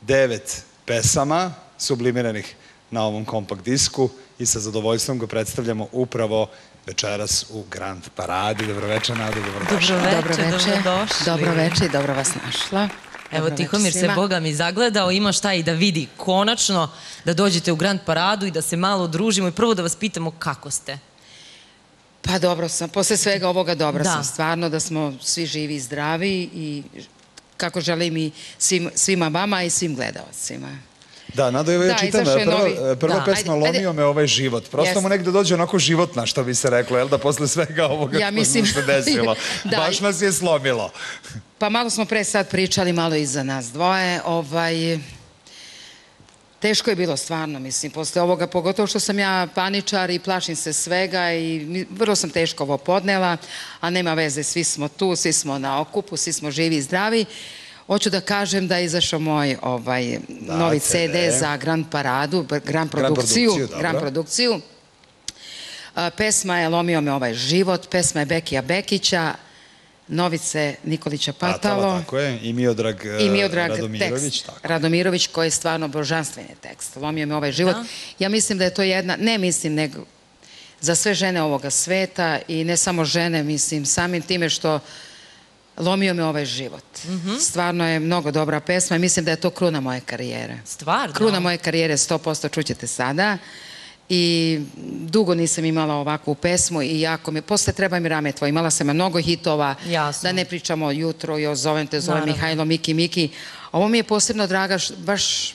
Devet pesama sublimiranih na ovom kompakt disku i sa zadovoljstvom ga predstavljamo upravo večeras u Grand Paradi. Dobroveče, Nada, dobrodošla. Dobroveče, dobrodošli. Dobro veče i dobro vas našla. Evo, Tihomir se. Boga mi, zagledao, ima šta i da vidi konačno, da dođete u Grand Paradu i da se malo družimo i prvo da vas pitamo kako ste. Pa dobro sam, posle svega ovoga dobro Da. sam, stvarno da smo svi živi i zdravi i kako želim i svim, svima vama i svim gledalcima. Da, Nado, evo ja Da, čitam, prva, Da. pesma Ajde, ajde. Lomio me ovaj život. Prosto mu negde dođe onako životna, što bi se reklo, jel da posle svega ovoga Ja što mislim- se desilo. (laughs) Da. Baš nas je slomilo. Pa malo smo pre sad pričali, malo iza nas dvoje. Ovaj, teško je bilo stvarno, mislim, posle ovoga, pogotovo što sam ja paničar i plašim se svega i vrlo sam teško ovo podnela, a nema veze, svi smo tu, svi smo na okupu, svi smo živi i zdravi. Hoću da kažem da je izašao moj ovaj, novi CD. CD za Grand Paradu, Grand produkciju, produkciju, dobro. Grand produkciju. Pesma je Lomio me ovaj život, pesma je Bekija Bekića, Novice Nikolića Patalo. Patalo, tako je. I Miodrag, I Miodrag Radomirović. tekst. Radomirović koji je stvarno božanstveni tekst. Lomio me ovaj život. Da. Ja mislim da je to jedna, ne mislim, nego za sve žene ovoga sveta i ne samo žene, mislim, samim time što lomio me ovaj život. Mhm. Stvarno je mnogo dobra pesma i mislim da je to kruna moje karijere. Stvarno? Kruna moje karijere 100% čućete sada. I dugo nisam imala ovakvu pesmu i jako mi, posle treba mi rame tvoje, imala sam mnogo hitova, Jasno. da ne pričamo jutro, jo zovem te, zovem Naravno. Mihajlo, Miki, Miki. Ovo mi je posebno draga, baš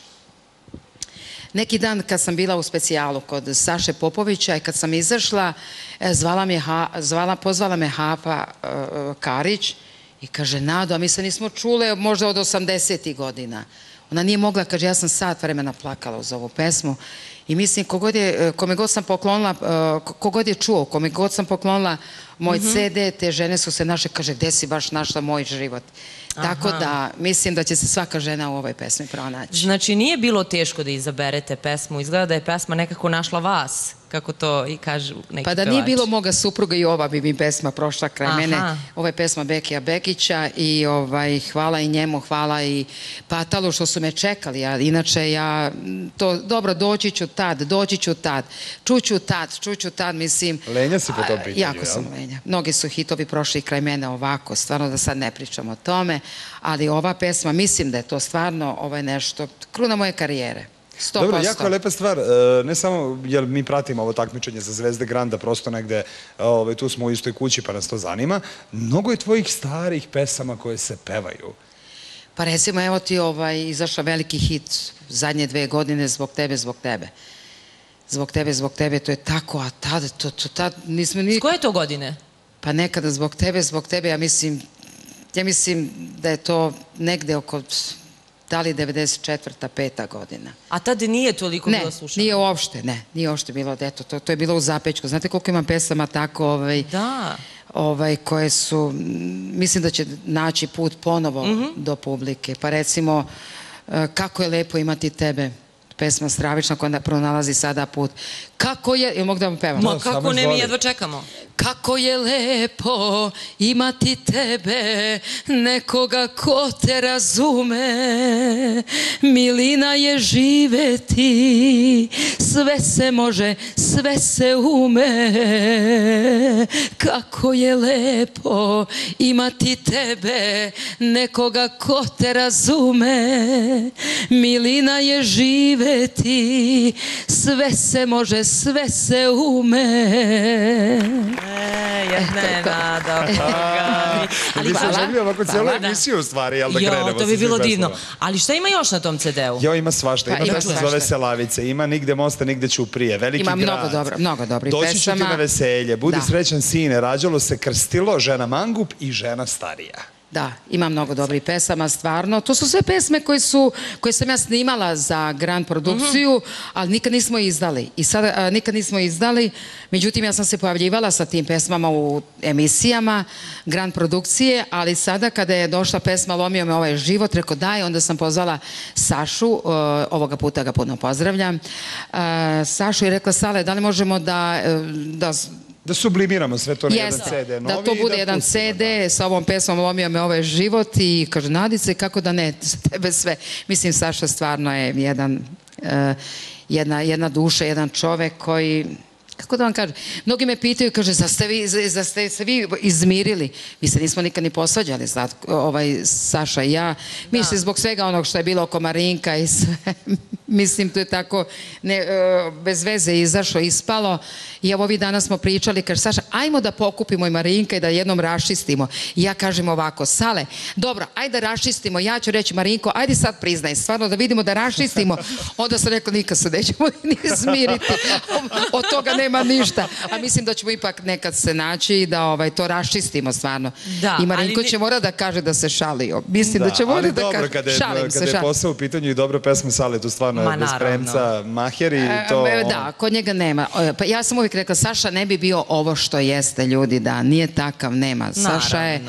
neki dan kad sam bila u specijalu kod Saše Popovića i kad sam izašla, e, zvala me, zvala, pozvala me Hapa e, Karić i kaže, Nado, a mi se nismo čule možda od 80. godina. Ona nije mogla, kaže, ja sam sat vremena plakala uz ovu pesmu i mislim, kogod je, e, kome god sam poklonila, e, ko- kogod je čuo, kome god sam poklonila moj Mhm. CD, te žene su se naše, kaže, gde si baš našla moj život. Tako Aha. da, mislim da će se svaka žena u ovoj pesmi pronaći. Znači, nije bilo teško da izaberete pesmu. Izgleda da je pesma nekako našla vas, kako to i kažu neki Pa da nije pevači. bilo moga supruga i ova bi mi pesma prošla kraj Aha. mene. Ovo je pesma Bekija Bekića i ovaj, hvala i njemu, hvala i Patalu što su me čekali. Ja, inače ja, to, dobro, doći ću tad, doći ću tad, čuću tad, čuću tad, mislim. Lenja si po tom pitanju, Jako sam lenja. Mnogi su hitovi prošli kraj mene ovako, stvarno da sad ne pričam o tome, ali ova pesma, mislim da je to stvarno ovaj nešto, kruna moje karijere. 100%. Dobro, jako je lepa stvar, e, ne samo jer mi pratimo ovo takmičenje za Zvezde Granda, prosto negde, ovaj, tu smo u istoj kući pa nas to zanima, mnogo je tvojih starih pesama koje se pevaju. Pa recimo, evo ti ovaj, izašao veliki hit zadnje dve godine zbog tebe, zbog tebe. Zbog tebe, zbog tebe, to je tako, a tad, to, to, tad nismo ni... S koje to godine? Pa nekada zbog tebe, zbog tebe, ja mislim, ja mislim da je to negde oko, da li 94. peta godina. A tad nije toliko Ne, bilo slušano. nije uopšte, ne, nije uopšte bilo, eto, to, to je bilo u zapećku. Znate koliko imam pesama tako, ovaj, Da. ovaj, koje su, mislim da će naći put ponovo Mhm. do publike. Pa recimo, e, kako je lepo imati tebe, pesma stravična koja pronalazi sada put. Kako je, jel mogu da vam pevam? Ma kako ne, mi jedva čekamo. Kako je lepo imati tebe, nekoga ko te razume. Milina je živeti, sve se može, sve se ume. Kako je lepo imati tebe, nekoga ko te razume. Milina je živeti, sve se može, sve se ume. E, jedna je nada. (laughs) Mi. Ali se želio ovako cijelu da. emisiju u stvari, jel da Jo, krenemo to sa bi bilo divno. Ali šta ima još na tom CD-u? Jo, ima svašta. Pa, Ima ima pesma zove se Lavice, ima Nigde mosta, nigde ću prije, Veliki Ima grad. mnogo dobro- mnogo dobrih Doći ću ti pesama. na veselje, Budi Da. srećan sine, rađalo se krstilo, žena mangup i žena starija. Da, ima mnogo dobrih pesama, stvarno. To su sve pesme koje, su, koje sam ja snimala za Grand produkciju, ali nikad nismo izdali. I sada a, nikad nismo izdali, međutim ja sam se pojavljivala sa tim pesmama u emisijama Grand produkcije, ali sada kada je došla pesma Lomio me ovaj život, rekao daj, onda sam pozvala Sašu, uh, ovoga puta ga puno pozdravljam, uh, Sašu i rekla Sale, da li možemo da, uh, da Da sublimiramo sve to na jedan CD novi da to i bude da jedan pustimo, CD sa ovom pesmom Lomio me ovaj život i kaže Nadice kako da ne, za tebe sve. Mislim Saša stvarno je jedan, eh, jedna, jedna duša, jedan čovek koji kako da vam kažem, mnogi me pitaju, kaže, za ste, vi, za, ste se vi izmirili? Mi se nismo nikad ni posvađali, Zlatko, ovaj, Saša i ja. Mi se zbog svega onog što je bilo oko Marinka i sve, (laughs) mislim, to je tako ne, e, bez veze izašlo, ispalo. I evo ovih dana smo pričali, kaže, Saša, ajmo da pokupimo i Marinka i da jednom raščistimo. I ja kažem ovako, Sale, dobro, ajde da raščistimo, ja ću reći Marinko, ajde sad priznaj, stvarno da vidimo da raščistimo. (laughs) Onda sam rekla, nikad se nećemo ni smiriti. (laughs) Od toga nema ništa. A mislim da ćemo ipak nekad se naći i da ovaj, to raščistimo stvarno. Da, I Marinko ali ne- će mora da kaže da se šalio. Mislim da, će ali morati da dobro, kaže. kada je, šalim se, kada je šalim. posao u pitanju i dobra pesma Sale, tu stvarno Ma, je bez premca, maher i to... E, Da, kod njega nema. E, Pa ja sam uvijek rekla, Saša ne bi bio ovo što jeste, ljudi, da, nije takav, nema. Saša je,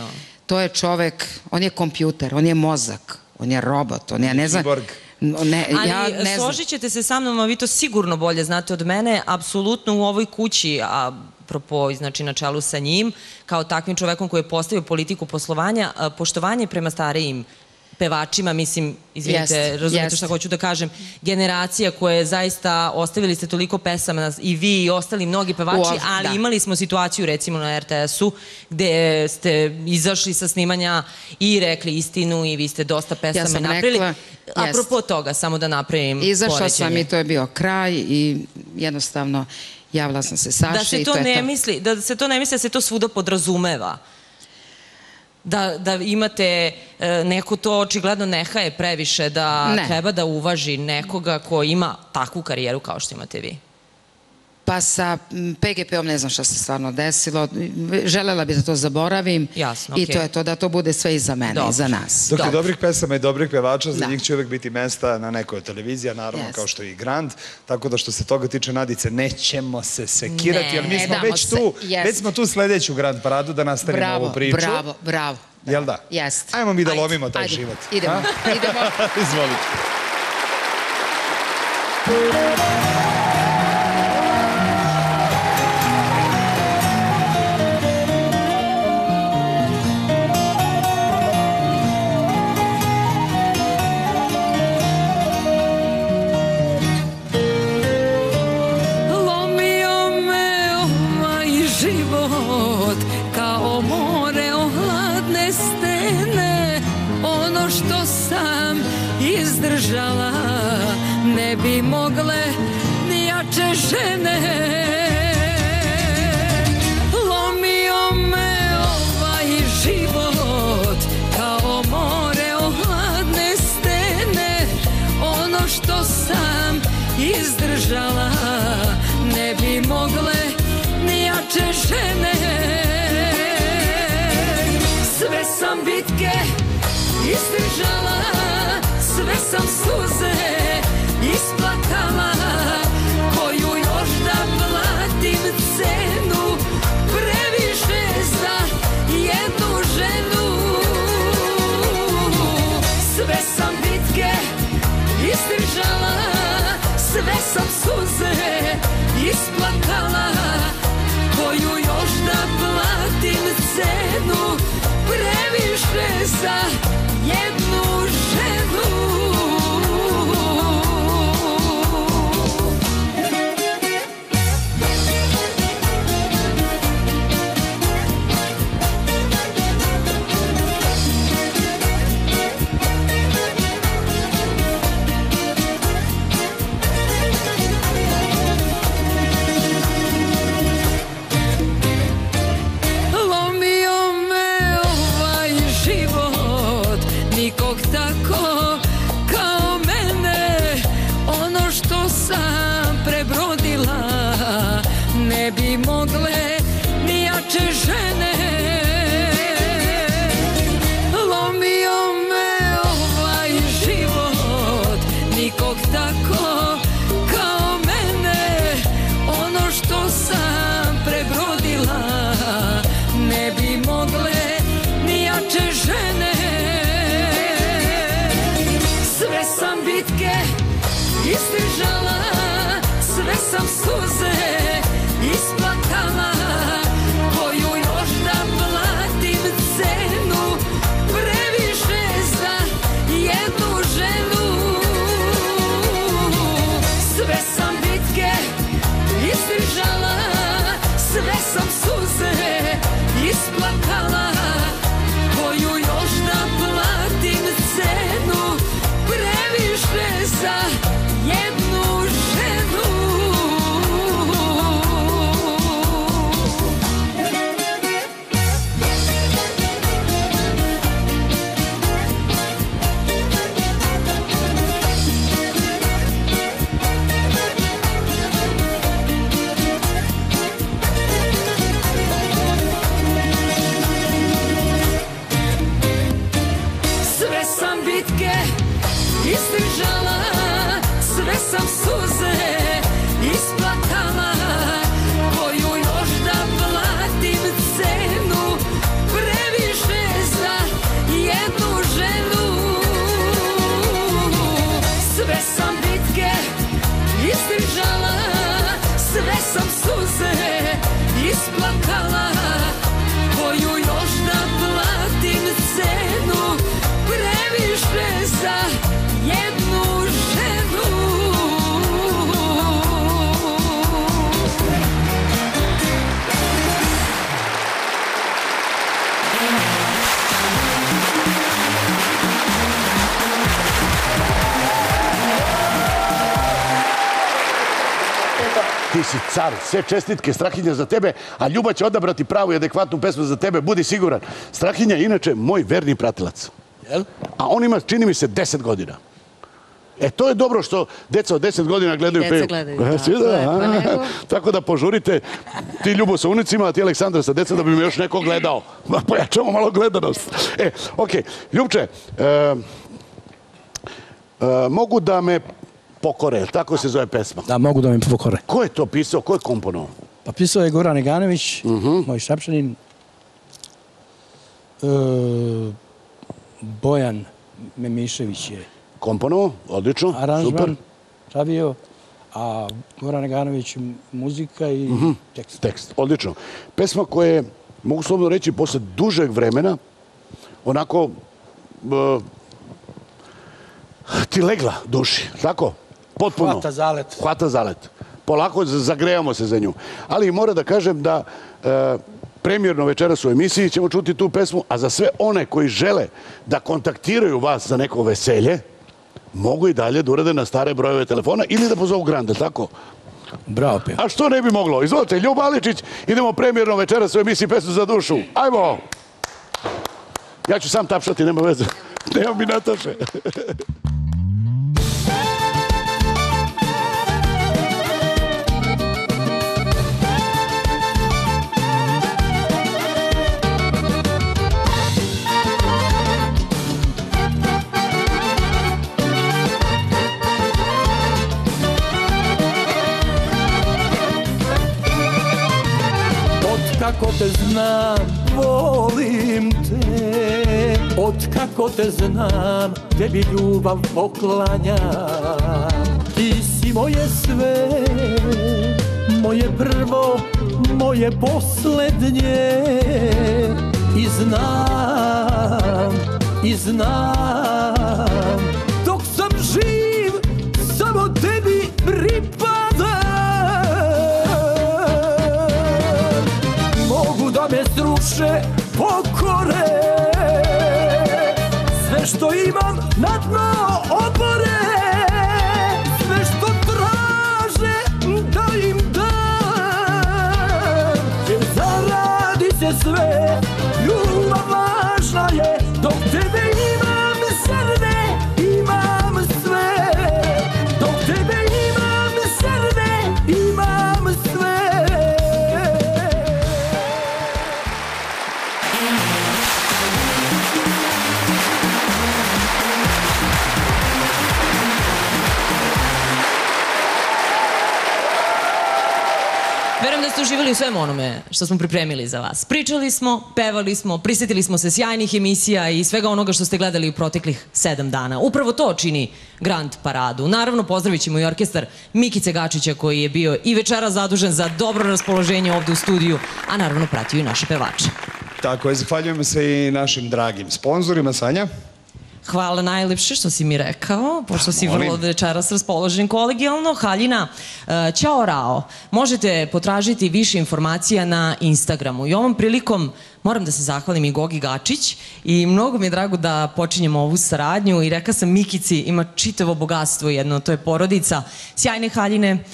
to je čovek, on je kompjuter, on je mozak, on je robot, on je, ne znam... Ne, Ali ja ne složit ćete se sa mnom, a vi to sigurno bolje znate od mene, apsolutno u ovoj kući, a propo, znači na čelu sa njim, kao takvim čovekom koji je postavio politiku poslovanja, poštovanje prema starijim pevačima, mislim, izvinite, Jest, razumete jest. šta hoću da kažem, generacija koja je zaista, ostavili ste toliko pesama i vi i ostali mnogi pevači, Uopšte, ali da. imali smo situaciju recimo na RTS-u gde ste izašli sa snimanja i rekli istinu i vi ste dosta pesama sam napravili. rekla, jest. Apropo toga, samo da napravim Izašla sam poređenje. i to je bio kraj i jednostavno javila sam se Saši Da se i to to je ne to. misli, da se to ne misli da se to svuda podrazumeva. Da, da imate, e, neko to očigledno nehaje previše, da Ne. treba da uvaži nekoga ko ima takvu karijeru kao što imate vi. Pa sa PGP-om ne znam šta se stvarno desilo. Želela bi da to zaboravim. Jasno, I to je to, da to bude sve i za mene Dobro. i za nas. Dok je dobrih pesama i dobrih pevača, za Da. njih će uvek biti mesta na nekoj televizija, naravno Jest. kao što je i Grand, tako da što se toga tiče Nadice, nećemo se sekirati, Ne, jer mi smo već se, tu, jest. već smo tu sledeću Grand paradu da nastavimo Bravo, ovu priču. bravo, bravo. Jel da? Jest. Ajmo mi da Ajde, lovimo taj ajde, život. idemo, A? idemo. (laughs) Izvolite. Lomio Sve sam Ti si car, sve čestitke, Strahinja za tebe, a Ljuba će odabrati pravu i adekvatnu pesmu za tebe, budi siguran. Strahinja je inače moj verni pratilac. Jel? A on ima, čini mi se, 10 godina. E, to je dobro što deca od 10 godina gledaju Deca peju. gledaju, E, da. svi To je, pa a? nego. Tako da požurite, ti Ljubo sa unicima, a ti Aleksandra sa deca, da bi me još neko gledao. Da pojačamo malo gledanost. E, okej, Ljubče, e, e, mogu da me pokore, tako se zove pesma? Da, mogu da mi pokore. Ko je to pisao, ko je komponovao? Pa pisao je Goran Eganović, Mhm. moj šapšanin, e, Bojan Memišević je Komponovao, odlično, aranžman super. pravio, a Goran Eganović muzika i Mhm, tekst. Tekst, odlično. Pesma koja je, mogu slobodno reći, posle dužeg vremena, onako, e, ti legla duši, tako? Potpuno. Hvata zalet. Hvata zalet. Polako zagrejamo se za nju. Ali mora da kažem da e, premijerno večeras u emisiji ćemo čuti tu pesmu, a za sve one koji žele da kontaktiraju vas za neko veselje, mogu i dalje da urade na stare brojeve telefona ili da pozovu Grande, tako? Bravo, Pio. A što ne bi moglo? Izvolite, Ljuba Aličić, idemo premijerno večeras u emisiji Pesmu za dušu. Ajmo! Ja ću sam tapšati, nema veze. (laughs) Nema mi Nataše. (laughs) te znam, volim te. Otkako te znam, tebi ljubav poklanjam. Ti si moje sve, moje prvo, moje poslednje I znam, i znam Dok sam živ, samo tebi me sruše pokore. Sve što imam na dno obore U svemu onome što smo pripremili za vas. Pričali smo, pevali smo, prisjetili smo se sjajnih emisija i svega onoga što ste gledali u proteklih sedam dana. Upravo to čini Grand Paradu. Naravno, pozdravit ćemo i orkestar Mikice Gačića koji je bio i večera zadužen za dobro raspoloženje ovde u studiju, a naravno pratio i naše pevače. Tako je, zahvaljujemo se i našim dragim sponzorima, Sanja. Hvala najlepše što si mi rekao, pošto si Molim. vrlo večeras raspoložen kolegijalno. Haljina, e, ćao Rao, možete potražiti više informacija na Instagramu. I ovom prilikom moram da se zahvalim i Gogi Gačić i mnogo mi je drago da počinjemo ovu saradnju i reka sam Mikici ima čitavo bogatstvo jedno, to je porodica, sjajne haljine,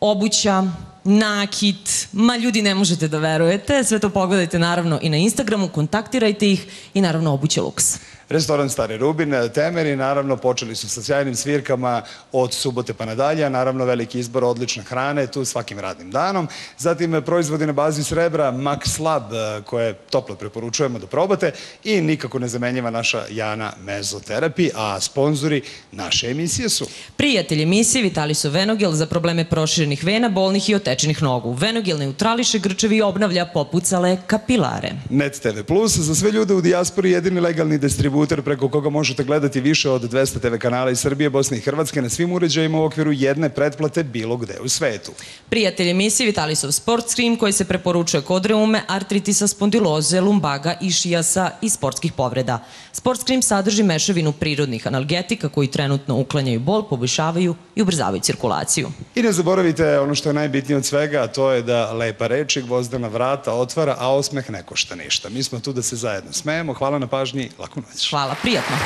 obuća, nakit, ma ljudi ne možete da verujete, sve to pogledajte naravno i na Instagramu, kontaktirajte ih i naravno obuće luks. Restoran Stari Rubin, Temeri, naravno počeli su sa sjajnim svirkama od subote pa nadalje, a naravno veliki izbor odlične hrane tu svakim radnim danom. Zatim proizvodi na bazi srebra Max Lab koje toplo preporučujemo da probate i nikako ne zamenjiva naša Jana Mezoterapi, a sponzori naše emisije su Prijatelj emisije Vitaliso Venogel za probleme proširenih vena, bolnih i otečenih nogu. Venogel neutrališe grčevi i obnavlja popucale kapilare. Net TV Plus, za sve ljude u dijaspori jedini legalni distributer distributer preko koga možete gledati više od 200 TV kanala iz Srbije, Bosne i Hrvatske na svim uređajima u okviru jedne pretplate bilo gde u svetu. Prijatelj emisije Vitalisov Sport Scream koji se preporučuje kod reume, artritisa spondiloze, lumbaga, išijasa i sportskih povreda. Sports Cream sadrži mešavinu prirodnih analgetika koji trenutno uklanjaju bol, poboljšavaju i ubrzavaju cirkulaciju. I ne zaboravite ono što je najbitnije od svega, a to je da lepa reč i gvozdana vrata otvara, a osmeh ne košta ništa. Mi smo tu da se zajedno smejemo. Hvala na pažnji, laku noć. Hvala, prijatno.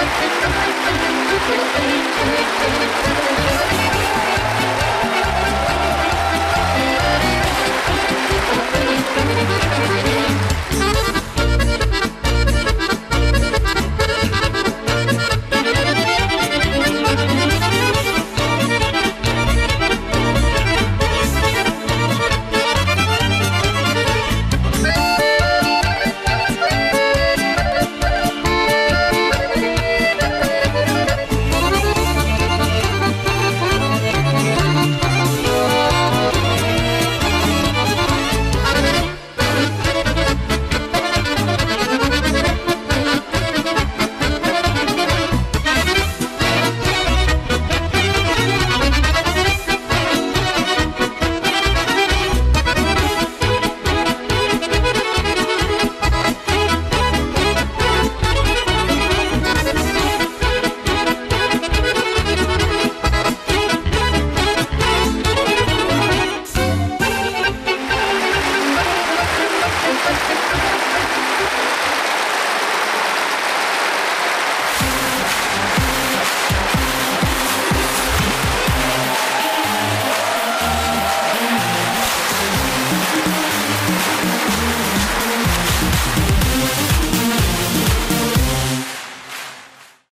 Thank (laughs) you.